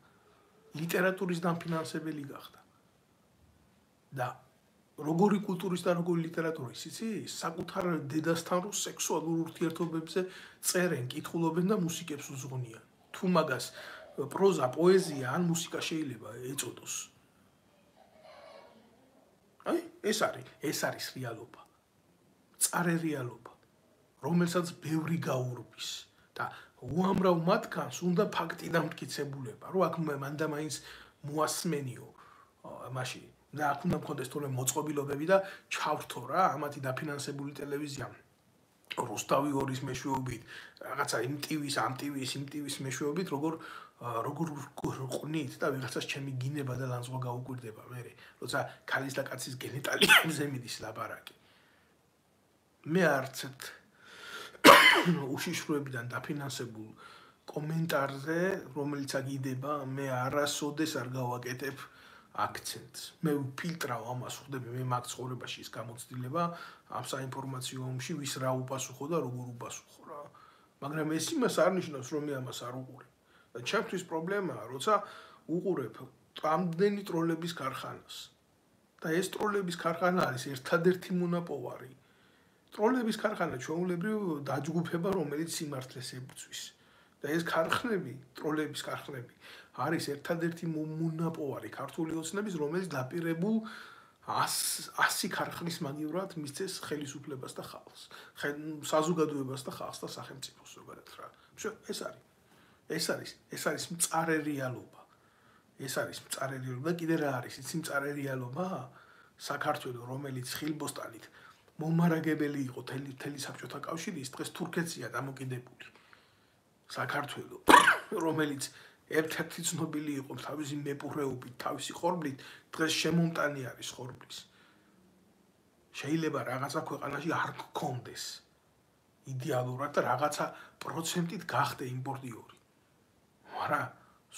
ლიტერატურის დამფინანსებელი გახდა. და როგორი კულტურის და როგორი ლიტერატურის იცი საკუთარ დედასთან რო სექსუალურ ურთიერთობებზე წერენ, კითხულობენ და მუსიკებს უძღვნიან. თუ მაგას პროზა, პოეზია ან მუსიკა შეიძლება ეწოდოს. აი, ეს არის, ეს არის რეალობა. წარე რეალობა, რომელსაც ბევრი გაურბის და უამრავ მათგანს უნდა ფაქტი დამტკიცებულება, რომ აქ მანდა მაინც მოასმენიო მაშინ და აქ უნდა მქონდეს თორე მოწყობილობები და ჩავრთო რა ამათი დაფინანსებული ტელევიზია. რუსთავი ორის მეშვეობით რაღაცა იმ ტივის ამ ტივის იმ ტივის მეშვეობით როგორ როგორ ყნით და ვიღაცას ჩემი გინება და ლანძღვა გაუკვირდება მე როცა ქალის და კაცის გენიტალიებზე მიდის ლაბარაკი. მე არცეთ უშიშროებიდან დაფინანსებულ კომენტარზე რომელიც აგიდება მე არასოდეს არ გავაკეთებ აქცენტს. მე ვფილტრავ ამას, ხვდები მე მაგ ცხოვრებაში ის გამოცდილება ამ საინფორმაციო ომში ვის რა უპასუხო და როგორ უპასუხო რა. მაგრამ ეს იმას არ ნიშნავს, რომ მე ამას არ უყურებ. და ჩემთვის პრობლემაა, როცა უყურებ ამდენი ტროლების ქარხანას. და ეს ტროლების ქარხანა არის ერთადერთი მონაპოვარი. ტროლების ქარხანა ჩვეულებრივ დაჯგუფება, რომელიც სიმართლეს ებრძვის. და ეს ქარხნები, ტროლების ქარხნები არის ერთადერთი მონაპოვარი ქართული ოცნების, რომელიც დაპირებულ 100 ქარხნის მაგივრად მისცეს ხელისუფლებას და ხალხს, საზოგადოებას და ხალხს და სახელმწიფოს ზოგადად რა. ეს არის. ეს არის ეს არის მწარე რეალობა. ეს არის მწარე რეალობა კიდე რა არის? იცი მწარე რეალობა? საქართველოს რომელიც ხილბოსტანით მომარაგებელი იყო თელი თელი საბჭოთა კავშირის დღეს თურქეთია დამოკიდებული. საქართველოს რომელიც ერთ-ერთი ცნობილი იყო თავისი მეპურეობით, თავისი ხორბლით, დღეს შემომტანი არის ხორბლის. შეიძლება რაღაცა ქვეყანაში არ გქონდეს იდეალურად და რაღაცა პროცენტით გახდე იმპორტიორი. მაგრამ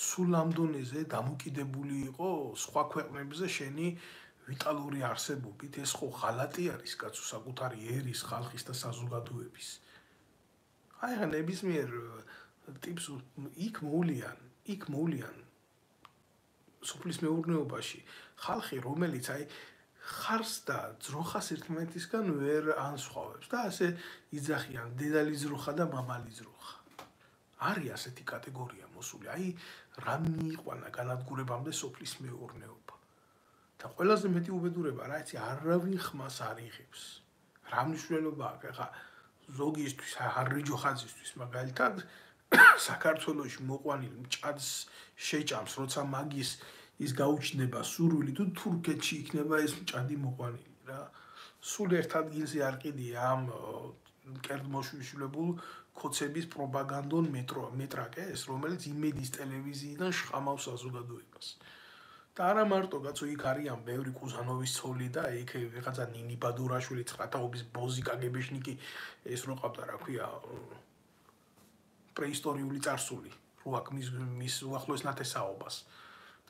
სულ ამ დონეზე დამოკიდებული იყო სხვა ქვეყნებზე შენი ვიტალური არსებობით, ეს ხო ღალატი არის კაცო საკუთარი ერის, ხალხის და საზოგადოების. აი რა ნებისმიერ ტიპს იქ მოულიან, იქ მოულიან სოფლის მეურნეობაში ხალხი რომელიც აი ხარს და ძროხას ერთმანეთისგან ვერ ანსხვავებს და ასე იძახიან დედალი ძროხა და მამალი ძროხა. არის ასეთი კატეგორია მოსული. აი რა მიიყვანა განადგურებამდე სოფლის მეურნეობა. და ყველაზე მეტი უბედურება რა იცი არავინ ხმას არ იღებს. რა მნიშვნელობა აქვს ახლა ზოგისთვის არიჯოხაზისთვის მაგალითად საქართველოს მოყვანილ მჭადს შეჭამს როცა მაგის ის გაუჩნდება სურვილი თუ თურქეთში იქნება ეს მჭადი მოყვანილი რა. სულ ერთ ადგილზე არ კიდია ამ კერდმოშუშლებულ კოცების პროპაგანდონ მეტრო მეტრაკეს რომელიც იმედის ტელევიზიიდან შხამავს საზოგადოებას. და არა მარტო კაცო იქ არიან ბევრი კუზანოვის ცოლი და იქ ვიღაცა ნინი ბადურაშვილი ცხათაობის ბოზი კაგებეშნიკი ეს რო ყავდა რა ქვია პრეისტორიული წარსული რო აქ მის მის უახლოეს ნათესაობას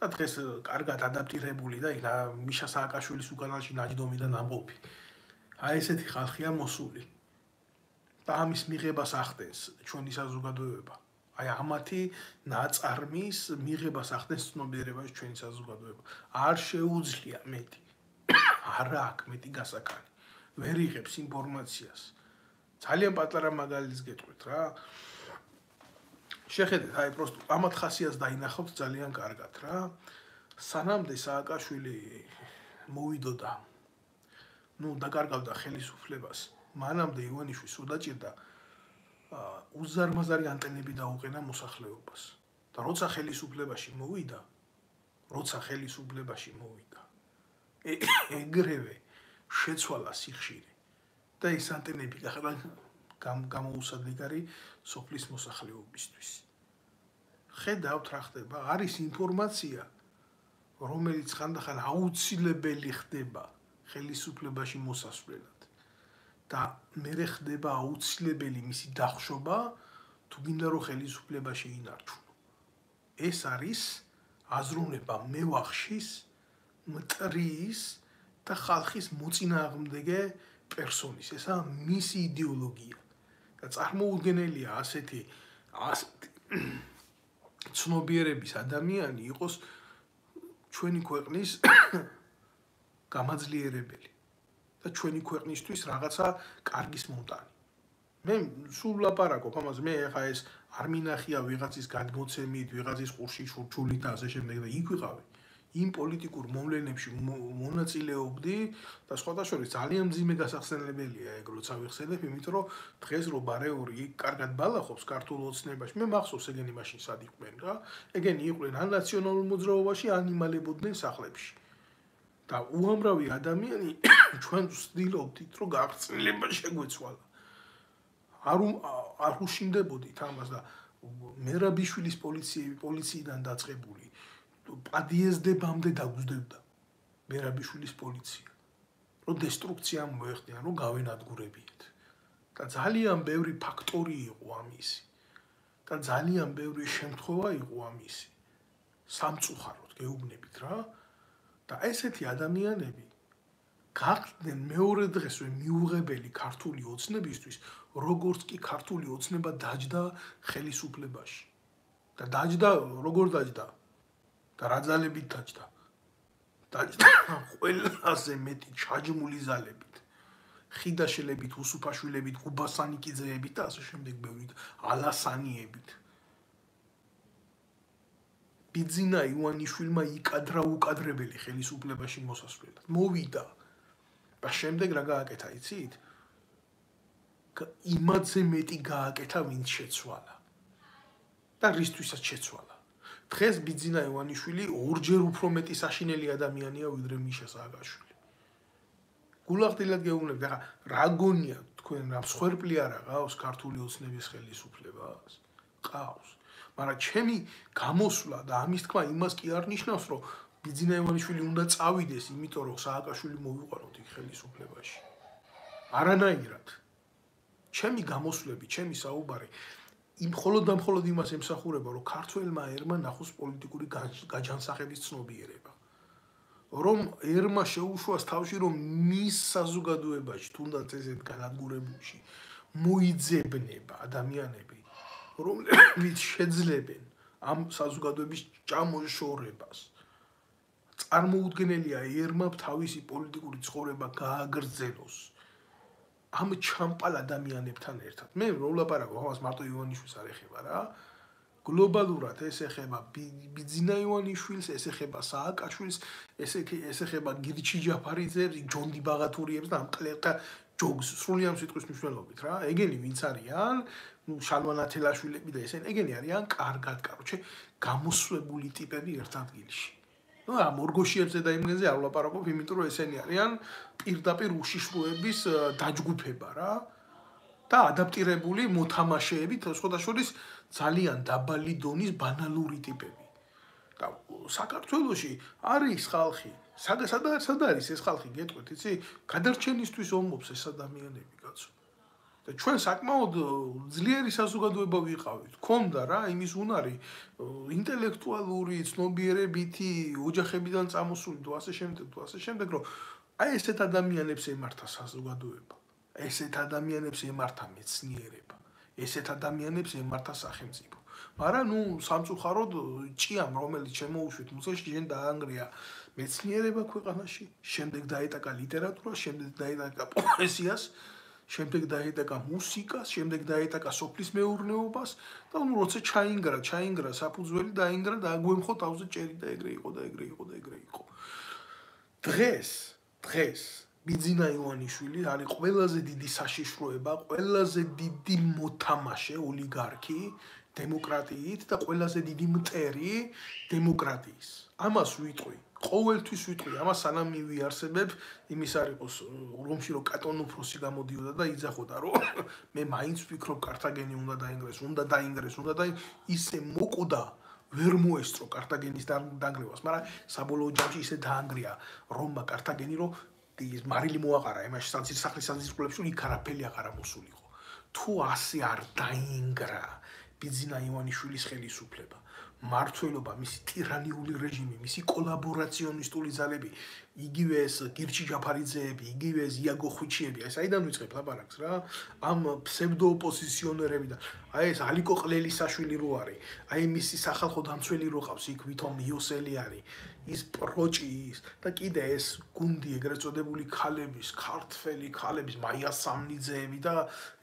და დღეს კარგად ადაპტირებული და იქ მიშა სააკაშვილის უკანალში ნაჯდომი და ნამყოფი აი ესეთი ხალხია მოსული და ამის მიღებას ახდენს ჩვენი საზოგადოება. აი ამათი ნაწარმის მიღებას ახდენს ცნობიერებას ჩვენი საზოგადოება. არ შეუძლია მეტი. არ აქვს მეტი გასაკანი. ვერ იღებს ინფორმაციას. ძალიან პატარა მაგალითს გეტყვით რა. შეხედეთ, აი პროსტ ამათ ხასიათს დაინახავთ ძალიან კარგად რა. სანამდე სააკაშვილი მოვიდოდა. ნუ დაკარგავდა ხელისუფლებას. მანამდე ივანიშვილს უდაჭირდა უზარმაზარი ანტენები დაუყენა მოსახლეობას და როცა ხელისუფლებაში მოვიდა როცა ხელისუფლებაში მოვიდა ეგრევე შეცვალა სიხშირე და ეს ანტენები გახდა გამოუსადეგარი სოფლის მოსახლეობისთვის ხედავთ რა ხდება არის ინფორმაცია რომელიც ხანდახან აუცილებელი ხდება ხელისუფლებაში მოსასვლელად და მე ხდება აუცილებელი მისი დახშობა თუ გინდა რომ ხელისუფლებაში ინარჩუნო. ეს არის აზროვნება მევახშის მტრის და ხალხის მოწინააღმდეგე პერსონის. ესა მისი იდეოლოგია. და წარმოუდგენელია ასეთი ცნობიერების ადამიანი იყოს ჩვენი ქვეყნის გამაძლიერებელი. და ჩვენი ქვეყნისთვის რაღაცა კარგის მომტანი. მე სულ ლაპარაკობ ამაზე, მე ახლა ეს არ მინახია ვიღაცის გადმოცემით, ვიღაცის ყურში ჩურჩული და ასე შემდეგ და იქ ვიყავი. იმ პოლიტიკურ მომლენებში მონაწილეობდი და სხვადასხვა ძალიან ძიმე გასახსენებელია ეგ როცა ვიხსენებ, იმიტომ რომ დღეს რო ბარეური კარგად ბალახობს ქართულ ოცნებაში, მე მახსოვს ეგენი მაშინ სად იყვნენ რა. ეგენი იყვნენ ან ნაციონალურ მოძრაობაში, ან იმალებოდნენ სახლებში. და უამრავი ადამიანი ჩვენ ვცდილობდით რომ გაღწილება შეგვეცვალა. არ არ უშინდებოდით ამას და მერაბიშვილის პოლიციები პოლიციიდან დაწყებული პადიეზდებამდე დაგვძდებდა მერაბიშვილის პოლიცია. რომ დესტრუქცია მოეხდიან, რომ გავენადგურებიეთ. და ძალიან ბევრი ფაქტორი იყო ამისი. და ძალიან ბევრი შემთხვევა იყო ამისი. სამწუხაროდ გეუბნებით რა. და ესეთი ადამიანები გახდნენ მეორე დღესვე მიუღებელი ქართული ოცნებისთვის, როგორც კი ქართული ოცნება დაჯდა ხელისუფლებაში. და დაჯდა, როგორ დაჯდა? და რა ძალებით დაჯდა? დაჯდა ყველაზე მეტი ჩაჯმული ძალებით. ხიდაშელებით, უსუფაშვილებით, გუბასანიკიძეებით და ასე შემდეგ ბევრი ალასანიებით. ბიძინა ივანიშვილმა იკადრა უკადრებელი ხელისუფლებაში მოსასვლელად. მოვიდა. და შემდეგ რა გააკეთა, იცით? იმათზე მეტი გააკეთა, ვინც შეცვალა. და რისთვისაც შეცვალა. დღეს ბიძინა ივანიშვილი ორჯერ უფრო მეტი საშინელი ადამიანია ვიდრე მიშა სააგაშვილი. გულახდილად გეუბნები, ახლა რა გონია თქვენ რა მსხვერპლი არა ყავს ქართული ოცნების ხელისუფლებას? ყავს. მაგრამ ჩემი გამოსვლა და ამის თქმა იმას კი არ ნიშნავს, რომ ბიძინა ივანიშვილი უნდა წავიდეს, იმიტომ რომ სააკაშვილი მოვიყვანოთ იქ ხელისუფლებაში. არანაირად. ჩემი გამოსვლები, ჩემი საუბარი იმ მხოლოდ და მხოლოდ იმას ემსახურება, რომ ქართველმა ერმა ნახოს პოლიტიკური გაჯანსაღების ცნობიერება. რომ ერმა შეუშვას თავში, რომ მის საზოგადოებაში, თუნდაც ესეთ განადგურებულში მოიძებნება ადამიანები, რომლებიც შეძლებენ ამ საზოგადოების ჭამოშორებას. წარმოუდგენელია ერმა თავისი პოლიტიკური ცხოვრება გააგრძელოს. ამ ჩამპალ ადამიანებთან ერთად. მე რო ვლაპარაკო, ამას მარტო ივანიშვილს არ ეხება რა. გლობალურად ეს ეხება ბიძინა ივანიშვილს, ეს ეხება სააკაშვილს, ეს ეს ეხება გირჩი ჯაფარიძეებს, ჯონდი ბაღათურიებს და ამ კლერტა ჯოგს სრულიად სიტყვის მნიშვნელობით რა. ეგენი ვინც არიან? ნუ შალვა ნათელაშვილები და ესენი ეგენი არიან კარგად, კაროჩე, გამოსვებული ტიპები ერთ ადგილში. ну ამ ორგოშიებზე და იმგენზე არ ვლაპარაკობ, იმიტომ რომ ესენი არიან პირდაპირ უშიშროების დაჯგუფება რა და ადაპტირებული მოთამაშეებით, სხვადასხვაის ძალიან დაბალი დონის ბანალური ტიპები. და საქართველოში არის ხალხი, სადაც სადაც არის ეს ხალხი, გეტყვით, იცი? გადარჩენისთვის ომობს ეს ადამიანები, კაცო. და ჩვენ საკმაოდ ძლიერი საზოგადოება ვიყავით. ქონდა რა იმის უნარი ინტელექტუალური, ცნობიერებითი, ოჯახებიდან წამოსული თუ ასე შემდეგ, თუ ასე შემდეგ, რომ აი ესეთ ადამიანებს ემართა საზოგადოება. ესეთ ადამიანებს ემართა მეცნიერება. ესეთ ადამიანებს ემართა სახელმწიფო. მაგრამ ნუ სამწუხაროდ ჭიამ რომელიც შემოუშვით მუსაში შენ დაანგრია მეცნიერება ქვეყანაში, შემდეგ დაეტაკა ლიტერატურა, შემდეგ დაეტაკა პოეზიას. შემდეგ დაედაკა მუსიკას, შემდეგ დაედაკა სოფლის მეურნეობას და ნუ როცა ჩაინგრა, ჩაინგრა საფუძველი დაინგრა და აგვემხო თავზე ჭერი და ეგრე იყო და ეგრე იყო და ეგრე იყო. დღეს, დღეს ბიძინა ივანიშვილი არის ყველაზე დიდი საშიშროება, ყველაზე დიდი მოთამაშე ოლიგარქი დემოკრატიით და ყველაზე დიდი მტერი დემოკრატიის. ამას ვიტყვი. ყოველთვის ვიტყვი ამას სანამ მივიარსებებ იმის არ იყოს რომში რომ კატონ უფროსი გამოდიოდა და იძახოდა რომ მე მაინც ვფიქრობ კართაგენი უნდა დაინგრეს უნდა დაინგრეს უნდა და ისე მოკვდა ვერ მოესწრო კართაგენის დანგრევას მაგრამ საბოლოო ჯამში ისე დაანგრია რომმა კართაგენი რომ ის მარილი მოაყარა იმაში სანცის სახლის სანცისკულებში რომ იქ არაფერი აღარ მოსულიყო. თუ ასე არ დაინგრა ბიზნა ივანიშვილის ხელისუფლება მართლობა, მისი ტირანიული რეჟიმი, მისი კოლაბორაციონისტული ძალები, იგივე ეს გირჩი ჯაფარიძეები, იგივე ეს იაგო ხვიჩიები, აი საიდან ვიწყებ ლაპარაკს რა? ამ ფსევდო ოპოზიციონერები და აი ეს ალიკო ყლელისაშვილი რო არის, აი მისი სახალხო დამცველი რო ყავს, იქ ვითომ მიოსელი არის, ის პროჭის და კიდე ეს გუნდი ეგრეთ წოდებული ქალების, ქართველი ქალების მაია სამნიძეები და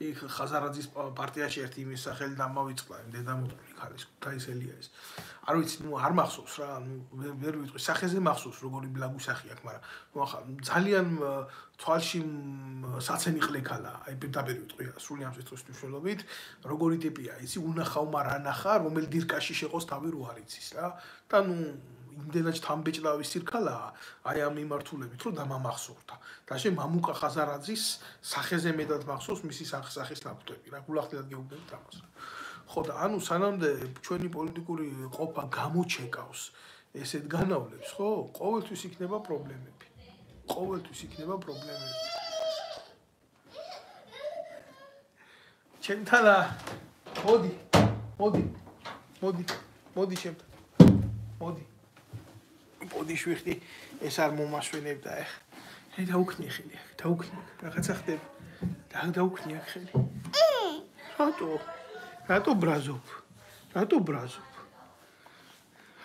იქ ხაზარაძის პარტიაში ერთი იმის სახელი დამავიწყდა, დედამოწმული ქალის თაისელია ეს. არ ვიცი, ნუ არ მახსოვს რა, ნუ ვერ ვიტყვი, სახეზე მახსოვს როგორი ბლაგუ სახი აქვს, მაგრამ ნუ ახლა ძალიან თვალში საცენი ყლეკალა, აი პირდაპირ ვიტყვი, სრულიად შეწოს მნიშვნელობით, როგორი ტიპია, იცი, უნახავ მარანახა, რომელ დირკაში შეყოს თავი რო არ იცის რა. და ნუ იმდენად თამბეჭდავი სირქალაა აი ამ მიმართულებით რომ დამამახსოვრდა და შე მამუკა ხაზარაძის სახეზე მეტად მახსოვს მისი სახის ნაფტები რა გულახდილად გეუბნებით ამას. ხო და ანუ სანამდე ჩვენი პოლიტიკური ყოფა გამოჩეკავს ესეთ განავლებს ხო? ყოველთვის იქნება პრობლემები. ყოველთვის იქნება პრობლემები. ჩემთანა მოდი მოდი მოდი მოდი ჩემთან. მოდი პოდიშვიხი ეს არ მომასვენებდა ეხ. აი დაუქნი ხელი, დაუქნი. რაღაცა ხდება. და დაუქნი აქ ხელი. რატო? რატო ბრაზობ? რატო ბრაზობ?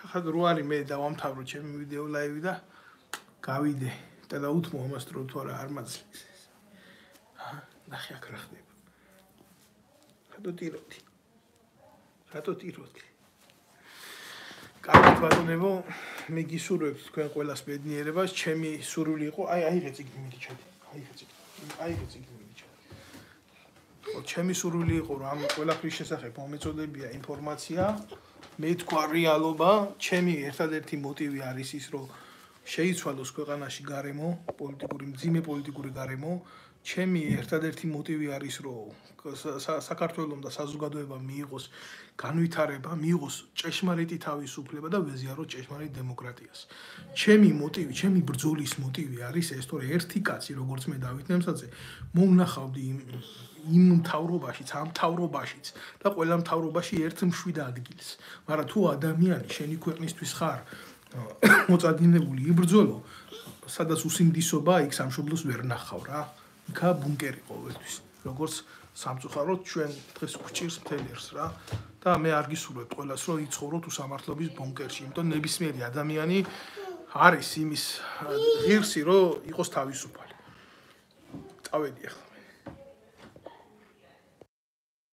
ახლა რო არის მე დავამთავრო ჩემი ვიდეო ლაივი და გავიდე და დაუთმო ამას დრო თუ არა არ მაძლევს. აა, ნახე აქ რა ხდება. რატო ტიროდი? რატო ტიროდი? კარგად ბატონებო, მე გისურვებთ თქვენ ყველას ბედნიერებას. ჩემი სურვილი იყო, აი აიღე ციგნი მიდი ჩადი. აიღე ციგნი. აიღე ციგნი მიდი ჩადი. ხო, ჩემი სურვილი იყო რომ ამ ყველაფრის შესახებ მომეწოდებია ინფორმაცია. მე თქვა რეალობა, ჩემი ერთადერთი მოტივი არის ის, რომ შეიცვალოს ქვეყანაში გარემო, პოლიტიკური მძიმე პოლიტიკური გარემო. ჩემი ერთადერთი მოტივი არის, რომ საქართველოს და საზოგადოებამ მიიღოს განვითარება, მიიღოს ჭეშმარიტი თავისუფლება და ვეზიაროს ჭეშმარიტ დემოკრატიას. ჩემი მოტივი, ჩემი ბრძოლის მოტივი არის ეს, თორე ერთი კაცი, როგორც მე დავით ნემსაძე, მომნახავდი იმ იმ მთავრობაშიც, ამ მთავრობაშიც და ყველა მთავრობაში ერთ მშვიდ ადგილს. მაგრამ თუ ადამიანი შენი ქვეყნისთვის ხარ მოწადინებული იბრძოლო, სადაც უსინდისობა იქ სამშობლოს ვერ ნახავ რა. იქა ბუნკერი ყოველთვის. როგორც სამწუხაროდ ჩვენ დღეს გვჭირს მთელერს რა და მე არ გისურვებ ყველას რომ იცხოვროთ უსამართლობის ბუნკერში, იმიტომ ნებისმიერი ადამიანი არის იმის ღირსი რომ იყოს თავისუფალი. წავედი ახლა